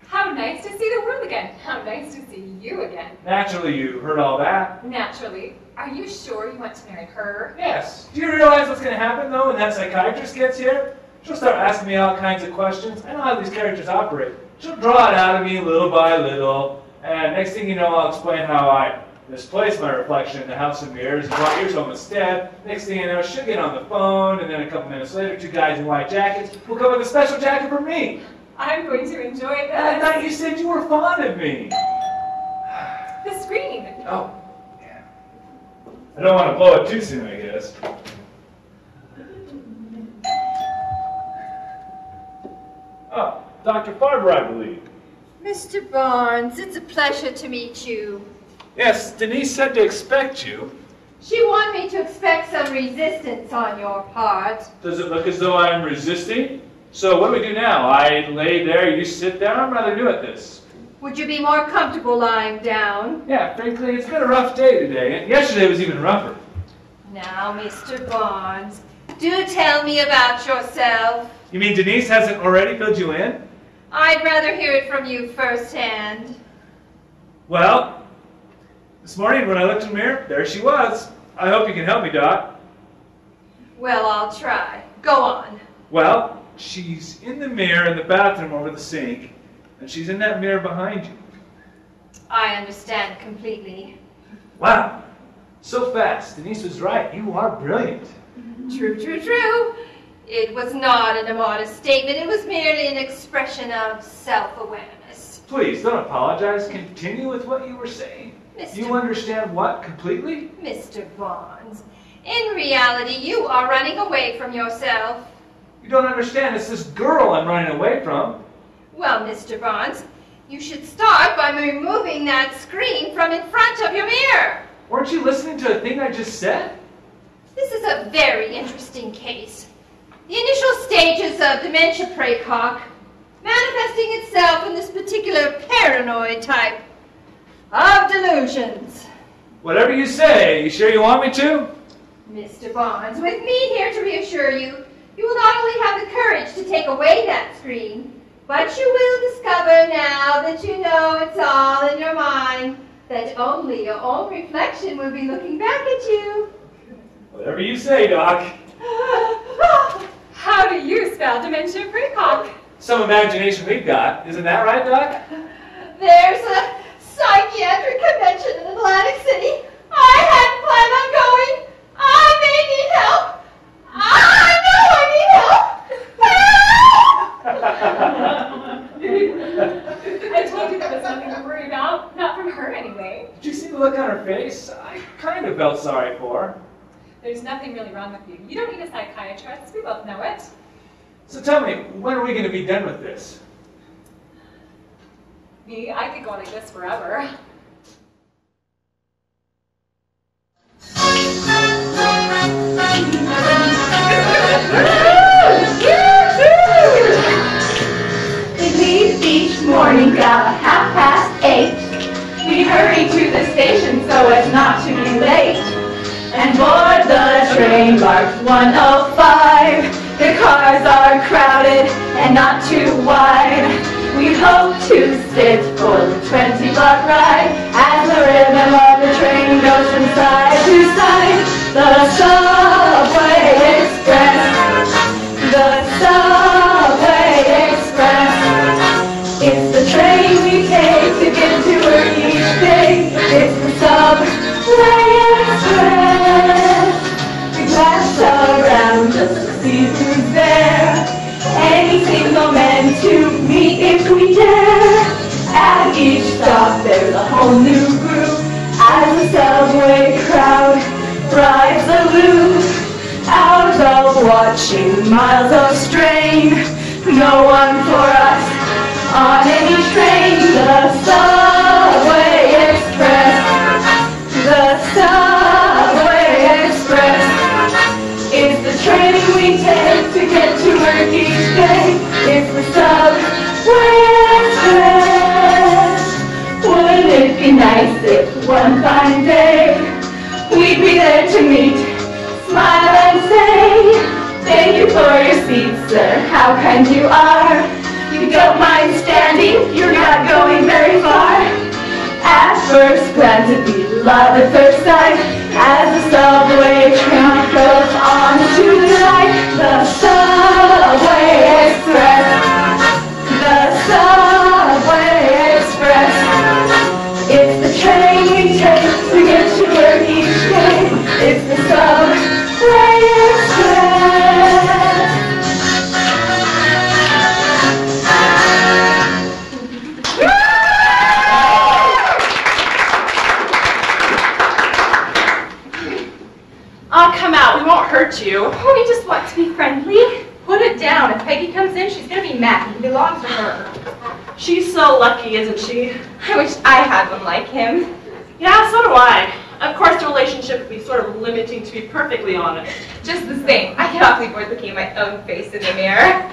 How nice to see the world again. How nice to see you again. Naturally, you heard all that. Naturally. Are you sure you want to marry her? Yes. Do you realize what's going to happen, though, when that psychiatrist gets here? She'll start asking me all kinds of questions. I know how these characters operate. She'll draw it out of me little by little, and next thing you know, I'll explain how I misplaced my reflection in the house of mirrors and brought yours home instead. Next thing you know, she'll get on the phone, and then a couple minutes later, two guys in white jackets will come with a special jacket for me. I'm going to enjoy I this. thought you said you were fond of me. The screen. Oh, yeah. I don't want to blow it too soon, I guess. Oh, Dr. Farber, I believe. Mr. Barnes, it's a pleasure to meet you. Yes, Denise said to expect you. She wanted me to expect some resistance on your part. Does it look as though I'm resisting? So what do we do now? I lay there, you sit there. I'm rather new at this. Would you be more comfortable lying down? Yeah, frankly, it's been a rough day today, and yesterday was even rougher. Now, Mr. Barnes, do tell me about yourself. You mean Denise hasn't already filled you in? I'd rather hear it from you firsthand. Well, this morning when I looked in the mirror, there she was. I hope you can help me, Doc. Well, I'll try. Go on. Well, she's in the mirror in the bathroom over the sink, and she's in that mirror behind you. I understand completely. Wow, so fast. Denise was right. You are brilliant. True, true, true. It was not an immodest statement. It was merely an expression of self-awareness. Please, don't apologize. Continue with what you were saying. Mr. You understand what completely? Mr. Barnes, in reality, you are running away from yourself. You don't understand. It's this girl I'm running away from. Well, Mr. Barnes, you should start by removing that screen from in front of your mirror. Weren't you listening to a thing I just said? This is a very interesting case. The initial stages of dementia praecox manifesting itself in this particular paranoid type of delusions. Whatever you say. You sure you want me to? Mr. Barnes, with me here to reassure you, you will not only have the courage to take away that screen, but you will discover now that you know it's all in your mind, that only your own reflection will be looking back at you. Whatever you say, Doc. [laughs] How do you spell dementia precox? Some imagination we've got. Isn't that right, Doc? [laughs] There's a psychiatric convention in Atlantic City. I hadn't planned on going. I may need help. I know I need help. I told you there was nothing to worry about. Not from her, anyway. Did you see the look on her face? I kind of felt sorry for her. There's nothing really wrong with you. You don't need a psychiatrist. We both know it. So tell me, when are we going to be done with this? Me, I could go on like this forever. We leave each morning about half past eight. We hurry to the station so as not to be late. And board the train marked 105. The cars are crowded and not too wide. We hope to sit for the 20 block ride as the rhythm of the train goes from side to side. The subway stop there's a whole new group as the subway crowd rides aloof. Out of watching miles of strain, no one for us on any train. The subway express, the subway express is the train we take to get to work each day. If one fine day we'd be there to meet, smile and say, Thank you for your seat, sir. How kind you are. You don't mind standing, you're not going very far. At first glance it'd be love at first sight As the subway train goes hurt you. Oh, we just want to be friendly. Put it down. If Peggy comes in, she's gonna be mad. He belongs to her. She's so lucky, isn't she? I wish I had one like him. Yeah, so do I. Of course, the relationship would be sort of limiting, to be perfectly honest. Just the same, I get awfully bored looking at my own face in the mirror.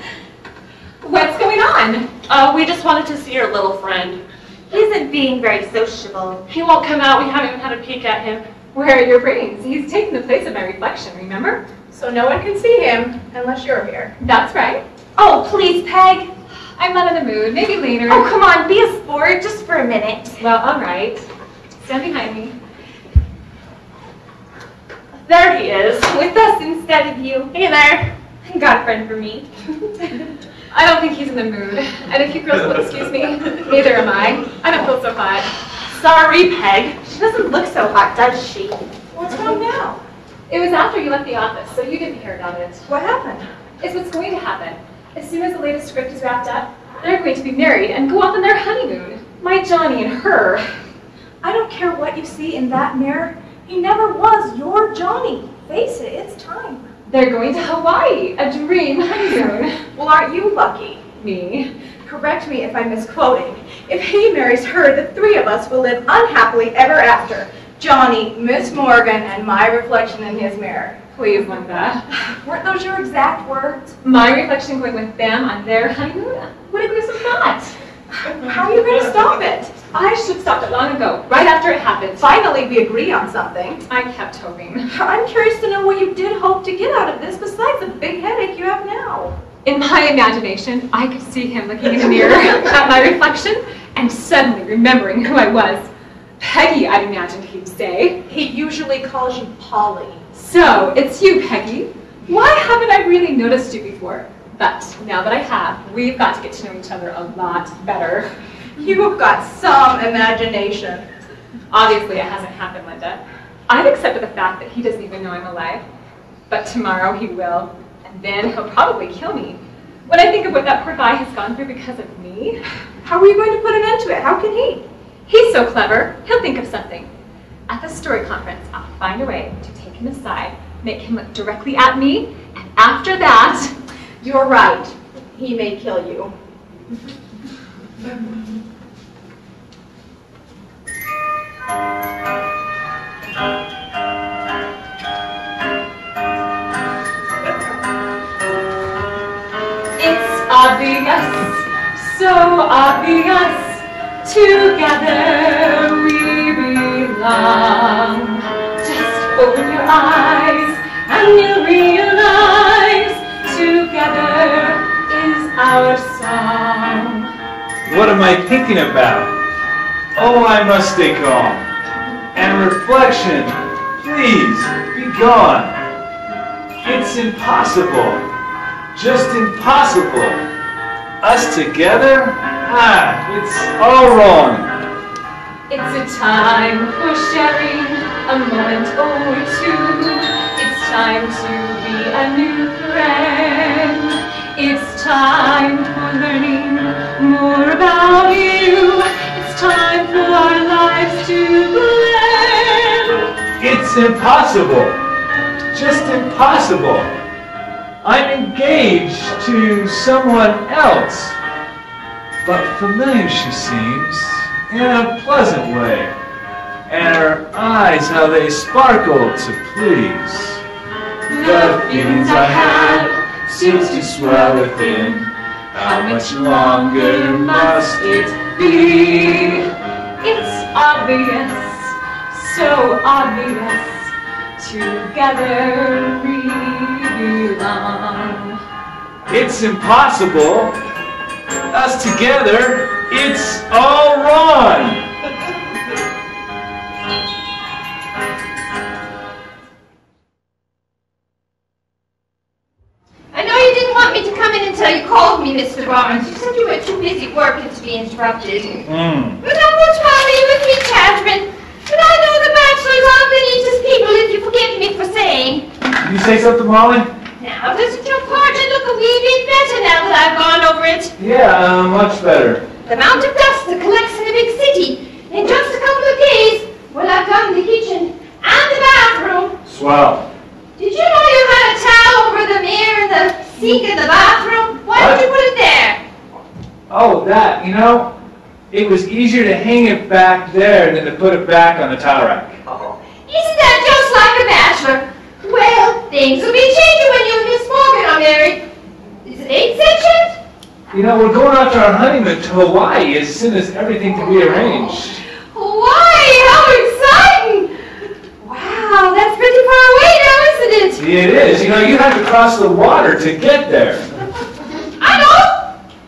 What's going on? Uh, we just wanted to see your little friend. He isn't being very sociable. He won't come out. We haven't even had a peek at him. Where are your brains? He's taking the place of my reflection, remember? So no one can see him unless you're here. That's right. Oh, please, Peg. I'm not in the mood. Maybe later. Oh, come on, be a sport just for a minute. Well, all right. Stand behind me. There he is. With us instead of you. Hey there. Got a friend for me. [laughs] I don't think he's in the mood. And if you girls will excuse me, [laughs] neither am I. I don't feel so hot. Sorry, Peg. She doesn't look so hot, does she? What's wrong now? It was after you left the office, so you didn't hear about it. What happened? It's what's going to happen. As soon as the latest script is wrapped up, they're going to be married and go off on their honeymoon. My Johnny and her. I don't care what you see in that mirror. He never was your Johnny. Face it, it's time. They're going to Hawaii, a dream honeymoon. Well, aren't you lucky? Me. Correct me if I'm misquoting. If he marries her, the three of us will live unhappily ever after. Johnny, Miss Morgan, and my reflection in his mirror. Please, Linda. [sighs] Weren't those your exact words? My reflection going with them on their honeymoon? What a gruesome thought. How are you going to stop it? I should have stopped it long ago, right after it happened. Finally, we agree on something. I kept hoping. I'm curious to know what you did hope to get out of this besides the big headache you have now. In my imagination, I could see him looking in the mirror [laughs] at my reflection and suddenly remembering who I was. Peggy, I'd imagined he'd say. He usually calls you Polly. So, it's you, Peggy. Why haven't I really noticed you before? But now that I have, we've got to get to know each other a lot better. You've got some imagination. Obviously, it hasn't happened, Linda. I've accepted the fact that he doesn't even know I'm alive. But tomorrow he will, then he'll probably kill me. When I think of what that poor guy has gone through because of me, How are you going to put an end to it? How can he? he's so clever, he'll think of something. At the story conference, I'll find a way to take him aside, make him look directly at me, and after that, You're right. He may kill you. It's [laughs] obvious, so obvious. Together we belong. Just open your eyes and you'll realize together is our song. What am I thinking about? Oh, I must stay calm. And reflection, please, be gone. It's impossible. Just impossible. Us together? Ah, it's all wrong. It's a time for sharing a moment or two. It's time to be a new friend. It's time for learning more about you. It's time for our lives to blend. It's impossible. Just impossible. I'm engaged to someone else. But familiar she seems, in a pleasant way. And her eyes, how they sparkle to please. The feelings I have seems to swell within. How much longer must it be? It's obvious, so obvious. Together we belong. It's impossible. Us together, it's all wrong. I know you didn't want me to come in until you called me, Mr. Barnes. You said you were too busy working to be interrupted. Mm. But now what's wrong with me, Catherine? But I know the bachelors are religious people, if you forgive me for saying. Did you say something, Molly? Now, doesn't your apartment look a wee bit better now that I've gone over it? Yeah, uh, much better. The amount of dust that collects in a big city in just a couple of days. Well, I've done the kitchen and the bathroom. Swell. Did you know you had a towel over the mirror in the sink in the bathroom? Why What? did you put it there? Oh, that, you know, it was easier to hang it back there than to put it back on the towel rack. Oh, isn't that just like a bachelor? Well, things will be changing when you and Miss Morgan are married. Is it eight yet? You know, we're going out to our honeymoon to Hawaii as soon as everything can be arranged. Hawaii, how exciting! Wow, that's pretty far away now, isn't it? It is. You know, you have to cross the water to get there. [laughs] I know!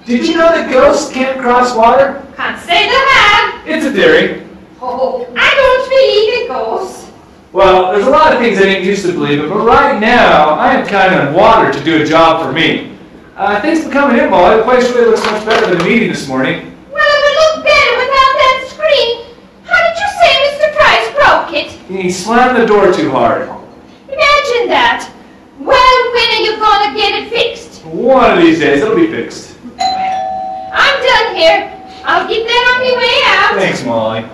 Did you know that ghosts can't cross water? Can't say that It's a theory. Oh, I don't believe in ghosts. Well, there's a lot of things I didn't used to believe in, but right now I am counting on water to do a job for me. Uh, thanks for coming in, Molly. The place really looks much better than the meeting this morning. Well, it would look better without that screen. How did you say Mr. Price broke it? He slammed the door too hard. Imagine that. Well, when are you gonna get it fixed? One of these days, it'll be fixed. I'm done here. I'll get that on your way out. Thanks, Molly.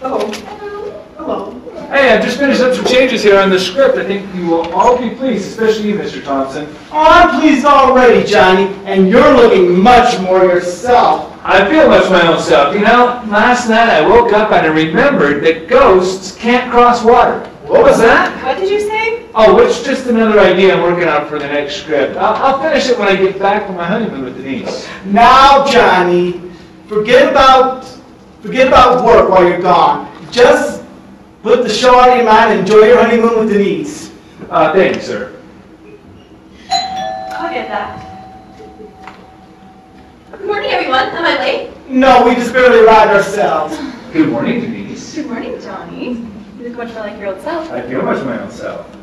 Hello. Hello. Hello. Hey, I've just finished up some changes here on the script. I think you will all be pleased, especially you, Mr. Thompson. Oh, I'm pleased already, Johnny, and you're looking much more yourself. I feel much my own self. You know, last night I woke up and I remembered that ghosts can't cross water. What was that? What did you say? Oh, it's just another idea I'm working on for the next script. I'll, I'll finish it when I get back from my honeymoon with Denise. Now, Johnny, forget about forget about work while you're gone. Just put the show out of your mind and enjoy your honeymoon with Denise. Uh, thank you, sir. I'll get that. Good morning, everyone. Am I late? No, we just barely arrived ourselves. Good morning, Denise. Good morning, Johnny. You look much more like your old self. I feel much my own self.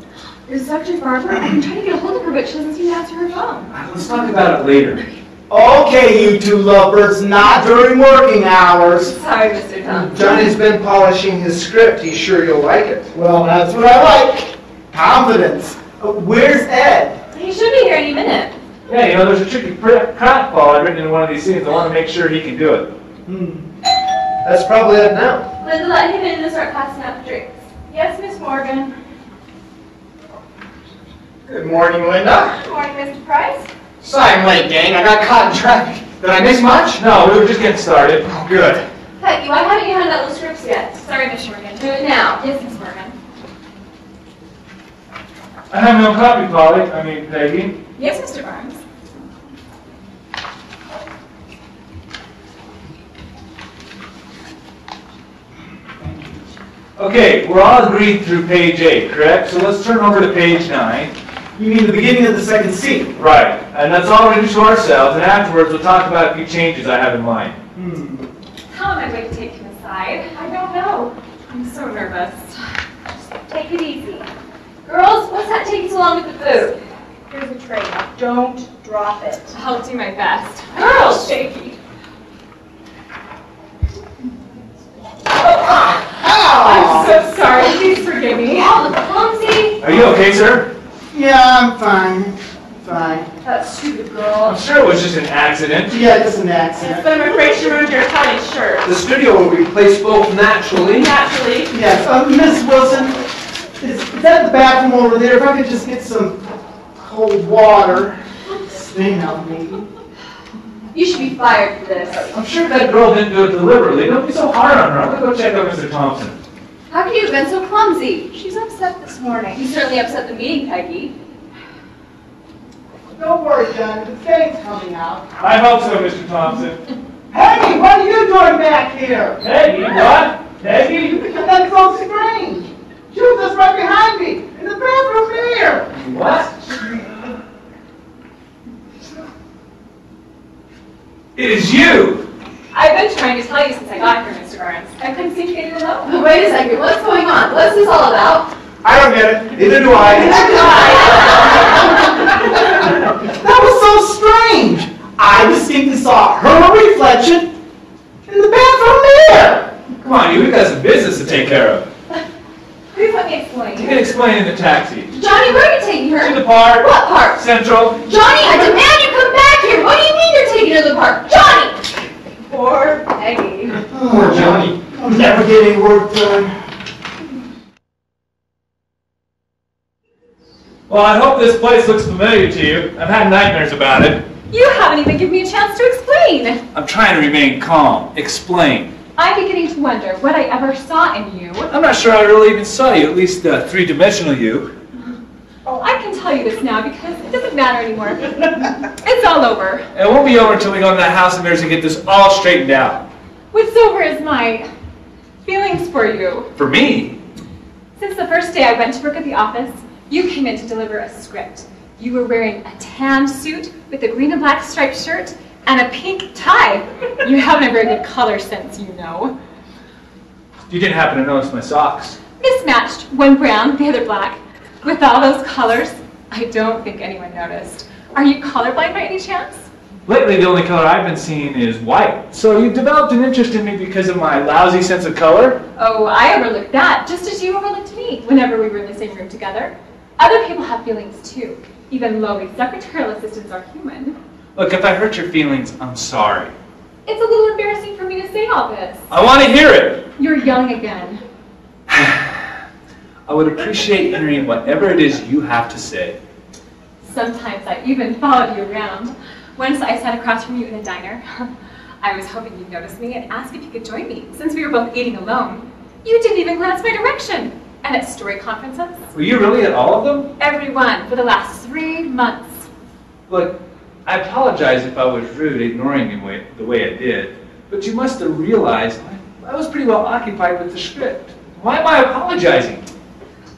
Is Dr. Farber? I've been trying to get a hold of her, but she doesn't seem to answer her phone. Let's talk about it later. Okay, you two lovebirds, not during working hours. Sorry, Mr. Thompson. Johnny's been polishing his script. He's sure you'll like it. Well, that's what I like. Confidence. Uh, Where's Ed? He should be here any minute. Yeah, you know, there's a tricky pr- pratfall I've written in one of these scenes. I want to make sure he can do it. Hmm. That's probably it now. Linda, let him in and start passing out the drinks. Yes, Miss Morgan. Good morning, Linda. Good morning, Mr. Price. Sorry I'm late, gang. I got caught in traffic. Did I miss much? No, we were just getting started. Oh, good. Peggy, why haven't you handed out those scripts yet? Sorry, Miss Morgan. Do it now. Yes, Miss Morgan. I have no copy, Polly. I mean, Peggy. Yes, Mr. Barnes. Okay, we're all agreed through page eight, correct? So let's turn over to page nine. You mean the beginning of the second scene? Right, and let's all read it to ourselves, and afterwards we'll talk about a few changes I have in mind. Hmm. How am I going to take him aside? I don't know. I'm so nervous. Take it easy. Girls, what's that taking so long with the food? Here's a tray. Now don't drop it. I'll do my best. [laughs] Girls! shaky. Ow! I'm so sorry. Please forgive me. All the clumsy. Are you okay, sir? Yeah, I'm fine. Fine. That stupid girl. I'm sure it was just an accident. Yeah, just an accident. I'm afraid she ruined your tiny shirt. The studio will replace both naturally. Naturally. Yes, uh, Miss Wilson, is, is that the bathroom over there? If I could just get some cold water. Stay out, maybe. You should be fired for this. I'm sure that girl didn't do it deliberately. Don't be so hard on her. I'm gonna go check on Mr. Thompson. How can you have been so clumsy? She's upset this morning. You certainly upset the meeting, Peggy. Don't worry, John. The thing's coming out. I hope so, Mr. Thompson. [laughs] Peggy, what are you doing back here? Peggy, what? Peggy? That's so strange. She was just right behind me in the bathroom mirror. What? It is you! I've been trying to tell you since I got here, Mr. Barnes. I couldn't seem to get it alone. Wait a second, what's going on? What's this all about? I don't get it. Neither do I. That was so strange. I distinctly saw her reflection in the bathroom mirror. Come on, you, we've got some business to take care of. Please let me explain. You can explain in the taxi. Johnny, where are you taking her? To the park. What part? Central. Johnny, I demand you come back here! What do you mean you're taking her to the park? Johnny! Poor Peggy. Poor Johnny. I'm never getting work done. Well, I hope this place looks familiar to you. I've had nightmares about it. You haven't even given me a chance to explain. I'm trying to remain calm. Explain. I'm beginning to wonder what I ever saw in you. I'm not sure I really even saw you, at least uh, three-dimensional you. Oh, I can tell you this now because it doesn't matter anymore. It's all over. It won't be over until we go to that house of mirrors and get this all straightened out. What's over is my feelings for you. For me? Since the first day I went to work at the office, you came in to deliver a script. You were wearing a tan suit with a green and black striped shirt and a pink tie. You haven't a very good color sense, you know. You didn't happen to notice my socks. Mismatched, one brown, the other black. With all those colors, I don't think anyone noticed. Are you colorblind by any chance? Lately, the only color I've been seeing is white. So you developed an interest in me because of my lousy sense of color? Oh, I overlooked that, just as you overlooked me whenever we were in the same room together. Other people have feelings too. Even lowly secretarial assistants are human. Look, if I hurt your feelings, I'm sorry. It's a little embarrassing for me to say all this. I want to hear it. You're young again. [sighs] I would appreciate hearing whatever it is you have to say. Sometimes I even followed you around. Once I sat across from you in a diner. [laughs] I was hoping you'd notice me and ask if you could join me, since we were both eating alone. You didn't even glance my direction. And at story conferences, Were you really at all of them? everyone for the last three months. Look, I apologize if I was rude ignoring you way- the way I did, but you must have realized I was pretty well occupied with the script. Why am I apologizing?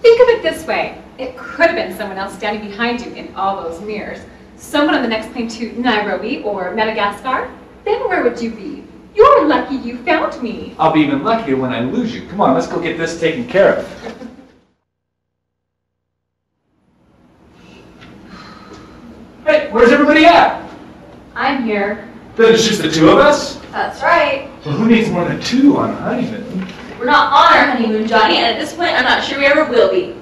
Think of it this way. It could have been someone else standing behind you in all those mirrors. Someone on the next plane to Nairobi or Madagascar. Then where would you be? You're lucky you found me. I'll be even luckier when I lose you. Come on, let's go get this taken care of. [sighs] Hey, where's everybody at? I'm here. Then it's just the two of us? That's right. Well, who needs more than two on a honeymoon? We're not on our honeymoon, Johnny, and at this point, I'm not sure we ever will be.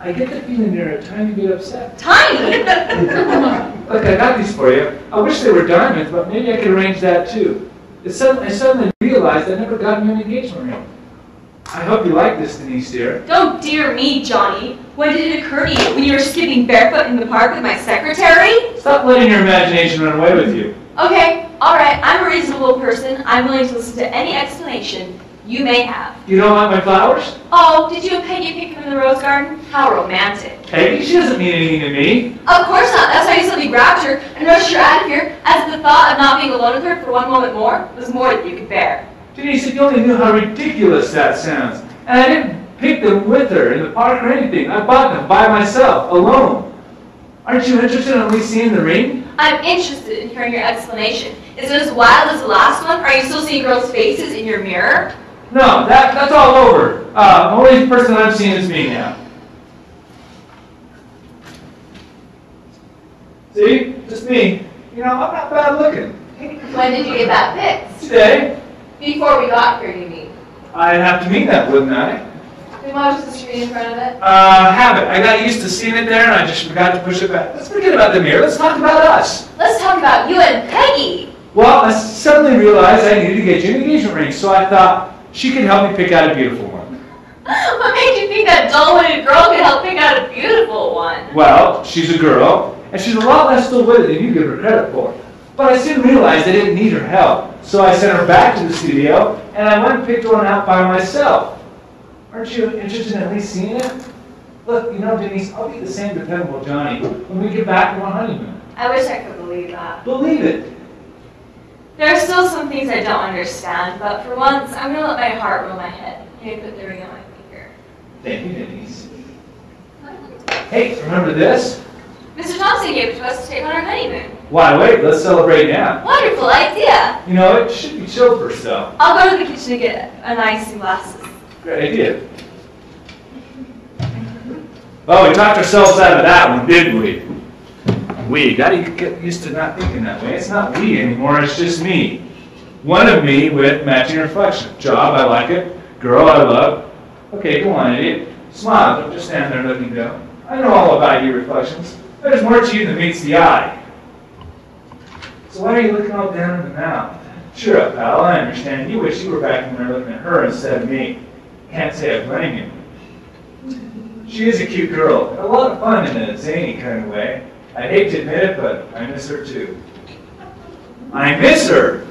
I get the feeling you're a tiny bit upset. Tiny! [laughs] [laughs] Look, I got these for you. I wish they were diamonds, but maybe I could arrange that too. It suddenly, I suddenly realized I never got you an engagement ring. I hope you like this, Denise dear. Don't dear me, Johnny. When did it occur to you? When you were skipping barefoot in the park with my secretary? Stop letting your imagination run away with you. Okay, alright, I'm a reasonable person. I'm willing to listen to any explanation you may have. You don't like my flowers? Oh, did you and Peggy pick them in the rose garden? How romantic. Peggy, she doesn't mean anything to me. Of course not. That's why you suddenly grabbed her and rushed her out of here as if the thought of not being alone with her for one moment more was more than you could bear. Denise, if you only knew how ridiculous that sounds. And I didn't pick them with her in the park or anything. I bought them by myself, alone. Aren't you interested in at least seeing the ring? I'm interested in hearing your explanation. Is it as wild as the last one? Are you still seeing girls' faces in your mirror? No, that, that's all over. Uh, the only person I'm seeing is me now. See? Just me. You know, I'm not bad looking. When did you get that fixed? Today, Before we got here, you mean? I'd have to mean that, wouldn't I? We watched the screen in front of it. Uh, habit. I got used to seeing it there and I just forgot to push it back. Let's forget about the mirror. Let's talk about us. Let's talk about you and Peggy. Well, I suddenly realized I needed to get you an engagement ring, so I thought she can help me pick out a beautiful one. [laughs] What made you think that dull-witted girl could help pick out a beautiful one? Well, she's a girl, and she's a lot less still-witted than you give her credit for. But I soon realized I didn't need her help, so I sent her back to the studio, and I went and picked one out by myself. Aren't you interested in at least seeing it? Look, you know, Denise, I'll be the same dependable Johnny when we get back from our honeymoon. I wish I could believe that. Believe it. There are still some things I don't understand, but for once, I'm gonna let my heart rule my head. Can you put the ring on my finger? Thank you, Denise. Hey, remember this? Mr. Thompson gave it to us to take on our honeymoon. Why wait? Let's celebrate now. Wonderful idea! You know, it should be chilled first, though. I'll go to the kitchen to get an ice and glasses. Great idea. Well, we talked ourselves out of that one, didn't we? We. Gotta get used to not thinking that way. It's not we anymore, it's just me. One of me with matching reflection. Job, I like it. Girl, I love. Okay, go on, idiot. Smile, don't just stand there looking down. I know all about your reflections. There's more to you than meets the eye. So why are you looking all down in the mouth? Cheer up, pal. I understand. You wish you were back in there looking at her instead of me. Can't say I blame you. She is a cute girl. A lot of fun in a zany kind of way. I hate to admit it, but I miss her too. I miss her.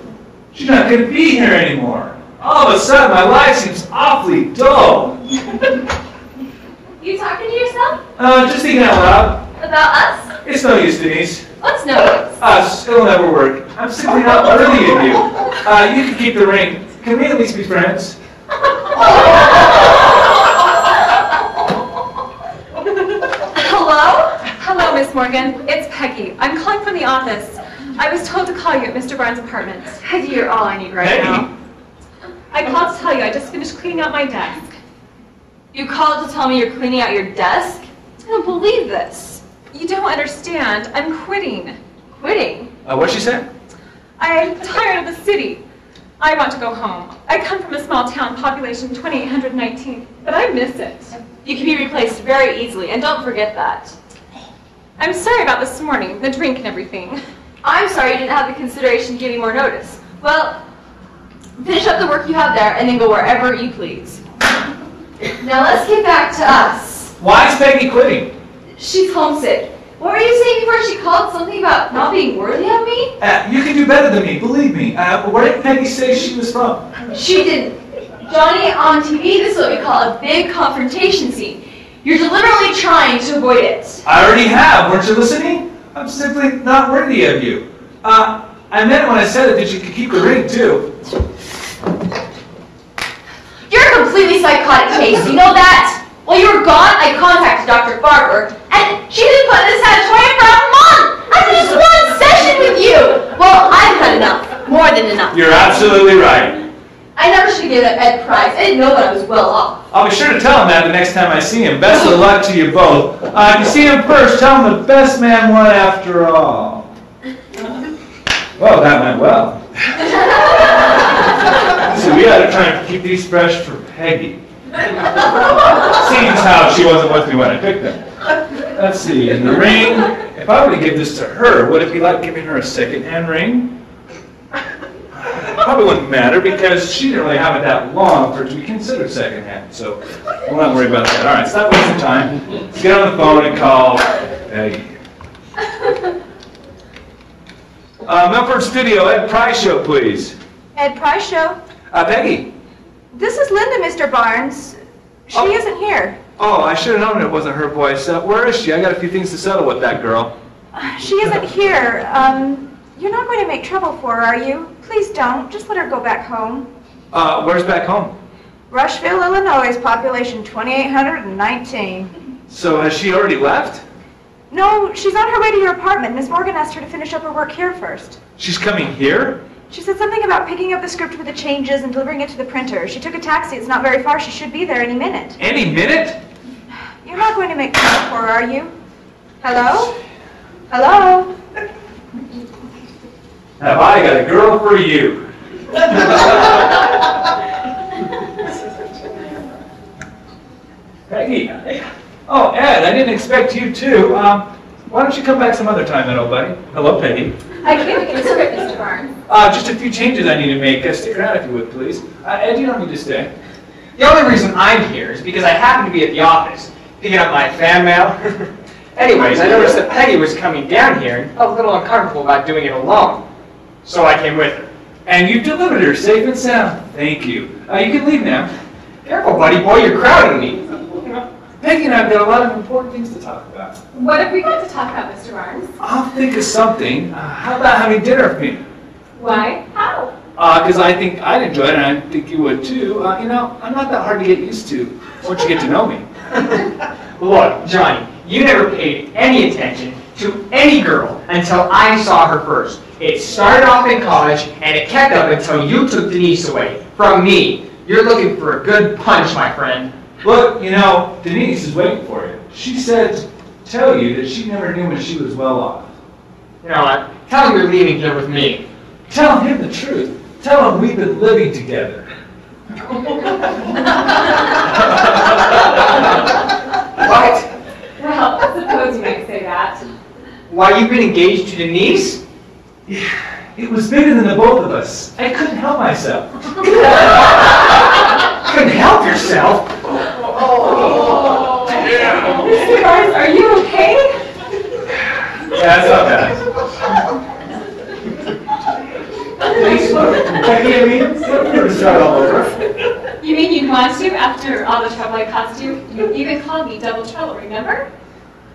She's not going to be here anymore. All of a sudden, my life seems awfully dull. You talking to yourself? Uh, just thinking out loud. About us? It's no use, Denise. What's no use? Us, it'll never work. I'm simply not worthy of you. Uh, you can keep the ring. Can we at least be friends? [laughs] Hello? Hello, Miss Morgan. It's Peggy. I'm calling from the office. I was told to call you at Mr. Barnes' apartment. Peggy, you're all I need right Peggy? now. I called to tell you I just finished cleaning out my desk. You called to tell me you're cleaning out your desk? I don't believe this. You don't understand. I'm quitting. Quitting? Uh, what'd she say? I'm tired of the city. I want to go home. I come from a small town, population 2819, but I miss it. You can be replaced very easily, and don't forget that. I'm sorry about this morning, the drink and everything. I'm sorry you didn't have the consideration to give me more notice. Well, finish up the work you have there, and then go wherever you please. Now let's get back to us. Why is Peggy quitting? She's homesick. What were you saying before she called something about not being worthy of me? Uh, you can do better than me, believe me. Uh, where did Peggy say she was from? She didn't. Johnny, on TV, this is what we call a big confrontation scene. You're deliberately trying to avoid it. I already have. Weren't you listening? I'm simply not worthy of you. Uh, I meant when I said it that you could keep the ring too. You're a completely psychotic case, you know that? While you were gone, I contacted Dr. Farber, and she's been put this sanatorium for a month! After just one session with you! Well, I've had enough. More than enough. You're absolutely right. I never should give an Ed Price. I didn't know that I was well off. I'll be sure to tell him that the next time I see him. Best of luck to you both. Uh, if you see him first, tell him the best man won after all. Well, that went well. [laughs] so we ought to try and keep these fresh for Peggy. Seeing as how she wasn't with me when I picked them. Let's see, in the ring, if I were to give this to her, would it be like giving her a second-hand ring? Probably wouldn't matter because she didn't really have it that long for it to be considered secondhand. So we'll not worry about that. All right, stop wasting time. Let's get on the phone and call Peggy. Uh, Milford Studio, Ed Price Show, please. Ed Price Show. Uh, Peggy. This is Linda, Mr. Barnes. She Oh. isn't here. Oh, I should have known it wasn't her voice. Uh, where is she? I got a few things to settle with that girl. She isn't here. Um, you're not going to make trouble for her, are you? Please don't. Just let her go back home. Uh, where's back home? Rushville, Illinois, population 2,819. So has she already left? No, she's on her way to your apartment. Miss Morgan asked her to finish up her work here first. She's coming here? She said something about picking up the script with the changes and delivering it to the printer. She took a taxi. It's not very far. She should be there any minute. Any minute? You're not going to make trouble for her, are you? Hello? Hello? Have I got a girl for you? [laughs] Peggy. Oh, Ed, I didn't expect you too. Um, why don't you come back some other time then, old buddy? Hello, Peggy. I can't get a script, Mr. Barnes. Uh, just a few changes I need to make. Uh, stick around if you would, please. Uh, Ed, you don't need to stay. The only reason I'm here is because I happen to be at the office, picking up my fan mail. [laughs] Anyways, I noticed that Peggy was coming down here and felt a little uncomfortable about doing it alone. So I came with her. And you delivered her safe and sound. Thank you. Uh, you can leave now. Careful, buddy boy, you're crowding me. Peggy and I have got a lot of important things to talk about. What have we got to talk about, Mr. Barnes? I'll think of something. Uh, how about having dinner with me? Why? How? Because I think I'd enjoy it, and I think you would too. Uh, you know, I'm not that hard to get used to once you get to know me. [laughs] Look, Johnny, you never paid any attention to any girl until I saw her first. It started off in college, and it kept up until you took Denise away from me. You're looking for a good punch, my friend. Look, you know, Denise is waiting for you. She said to tell you that she never knew when she was well off. You know what? Tell him you're leaving here with me. Tell him the truth. Tell him we've been living together. [laughs] What? Well, I suppose you might say that. Why, you've been engaged to Denise? It was bigger than the both of us. I couldn't help myself. [laughs] Couldn't help yourself. Oh. Mr. Barnes, are you okay? Yeah, it's not bad. Denise, Peggy, I mean, we're going start all over. You mean you'd want to after all the trouble I caused you? You even called me double trouble, remember?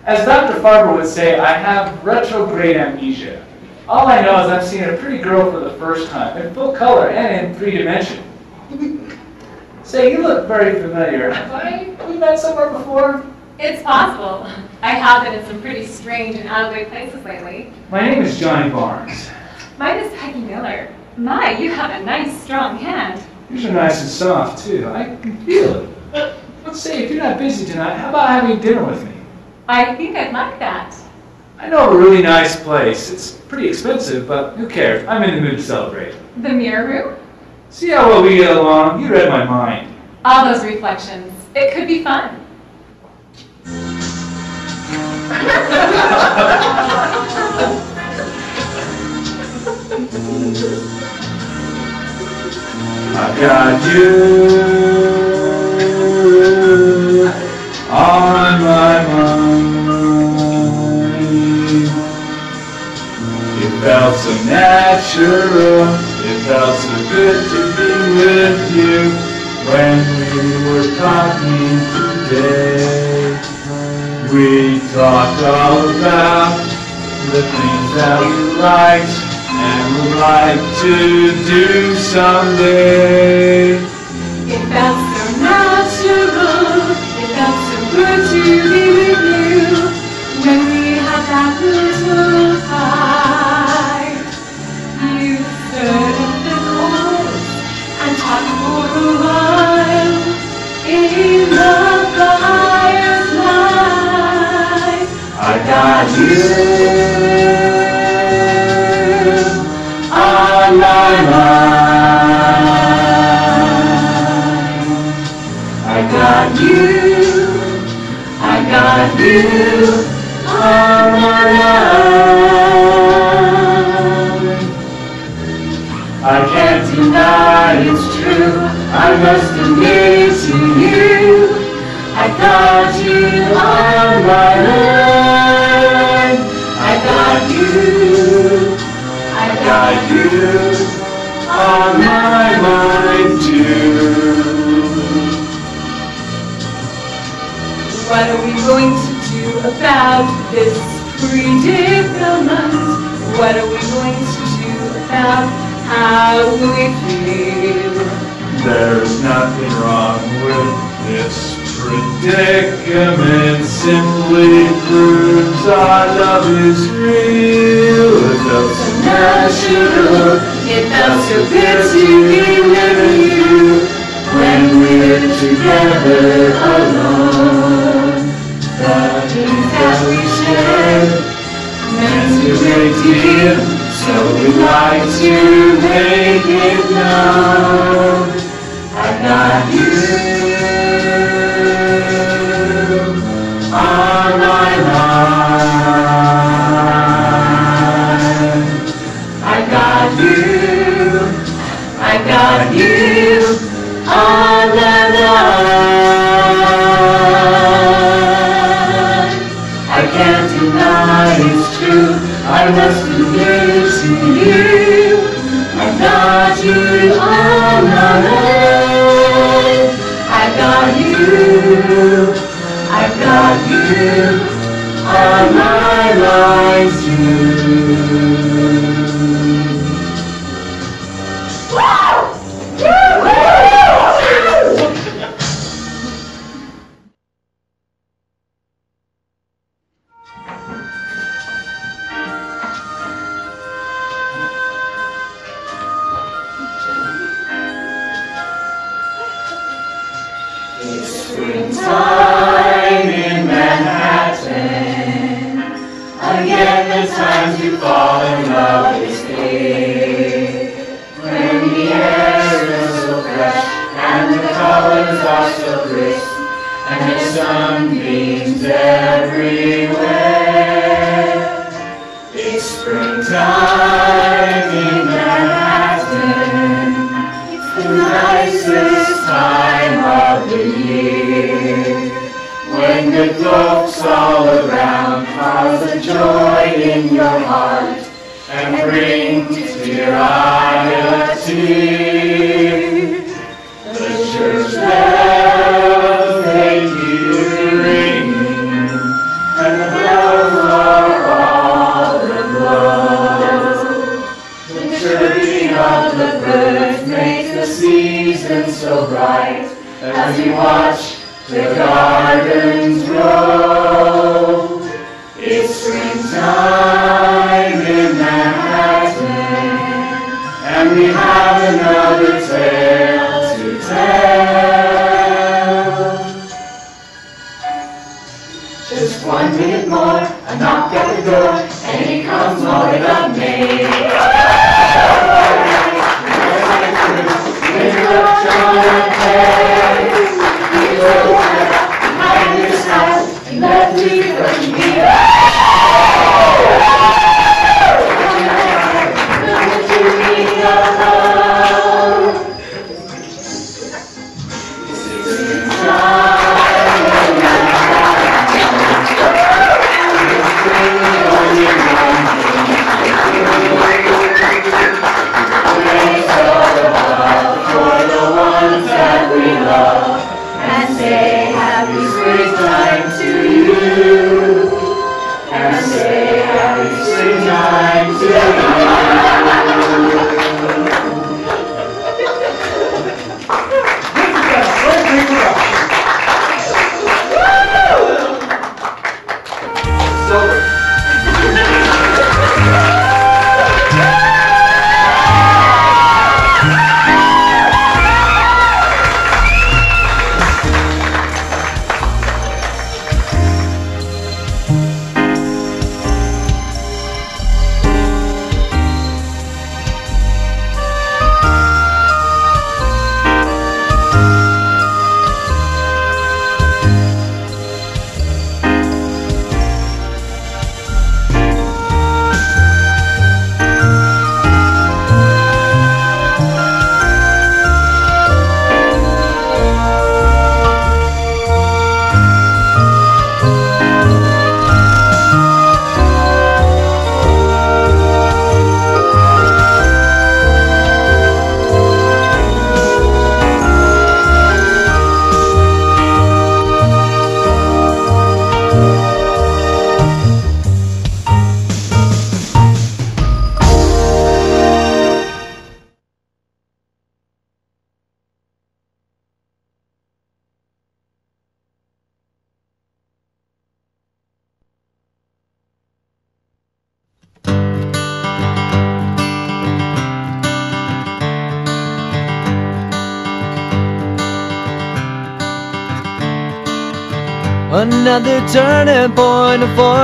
As Dr. Farber would say, I have retrograde amnesia. All I know is I've seen a pretty girl for the first time, in full color and in three dimension. [laughs] Say, you look very familiar. Have I we met somewhere before? It's possible. I have been in some pretty strange and out of the way places lately. My name is Johnny Barnes. Mine is Peggy Miller. My, you have a nice, strong hand. Yours are nice and soft, too. I can feel it. Let's say, if you're not busy tonight, how about having dinner with me? I think I'd like that. I know a really nice place. It's pretty expensive, but who cares? I'm in the mood to celebrate. The mirror room? See how well we get along? You read my mind. All those reflections. It could be fun. [laughs] I got you so natural, it felt so good to be with you when we were talking today. We talked all about the things that we liked and would like to do someday. It felt so natural. It felt so good to be I got you, I got you. On my life, I can't deny it's. I must admit to you, I got you on my mind. I got you, I got you on my mind too. What are we going to do about this predicament? What are we going to do about how we feel? There's nothing wrong with this predicament. Simply proves our love is real. It felt so natural. It felt so good to be with you when we're together alone. The things that we share meant a great deal, so we'd like to make it known. I got you her Jonathan,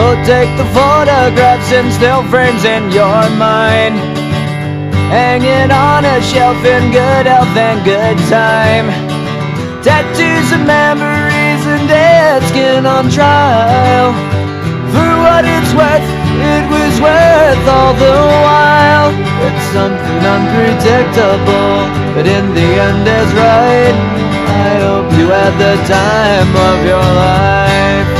So take the photographs and still frames in your mind. Hanging on a shelf in good health and good time. Tattoos and memories and dead skin on trial. For what it's worth, it was worth all the while. It's something unpredictable, but in the end is right. I hope you had the time of your life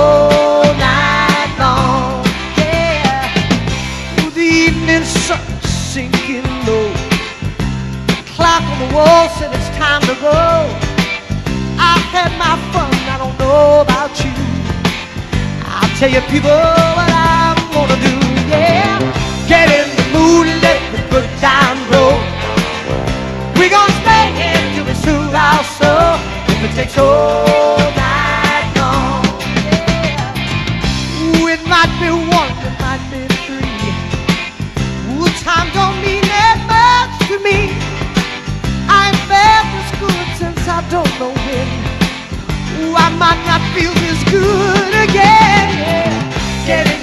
all night long. Yeah. The evening sun sinking low. The clock on the wall said it's time to go. I've had my fun, I don't know about you. I'll tell you people what I'm gonna do. Yeah. Get in the mood, let the good time roll. We're gonna stay here till we soothe our soul. If it takes all. I feel this good again. Yeah. Get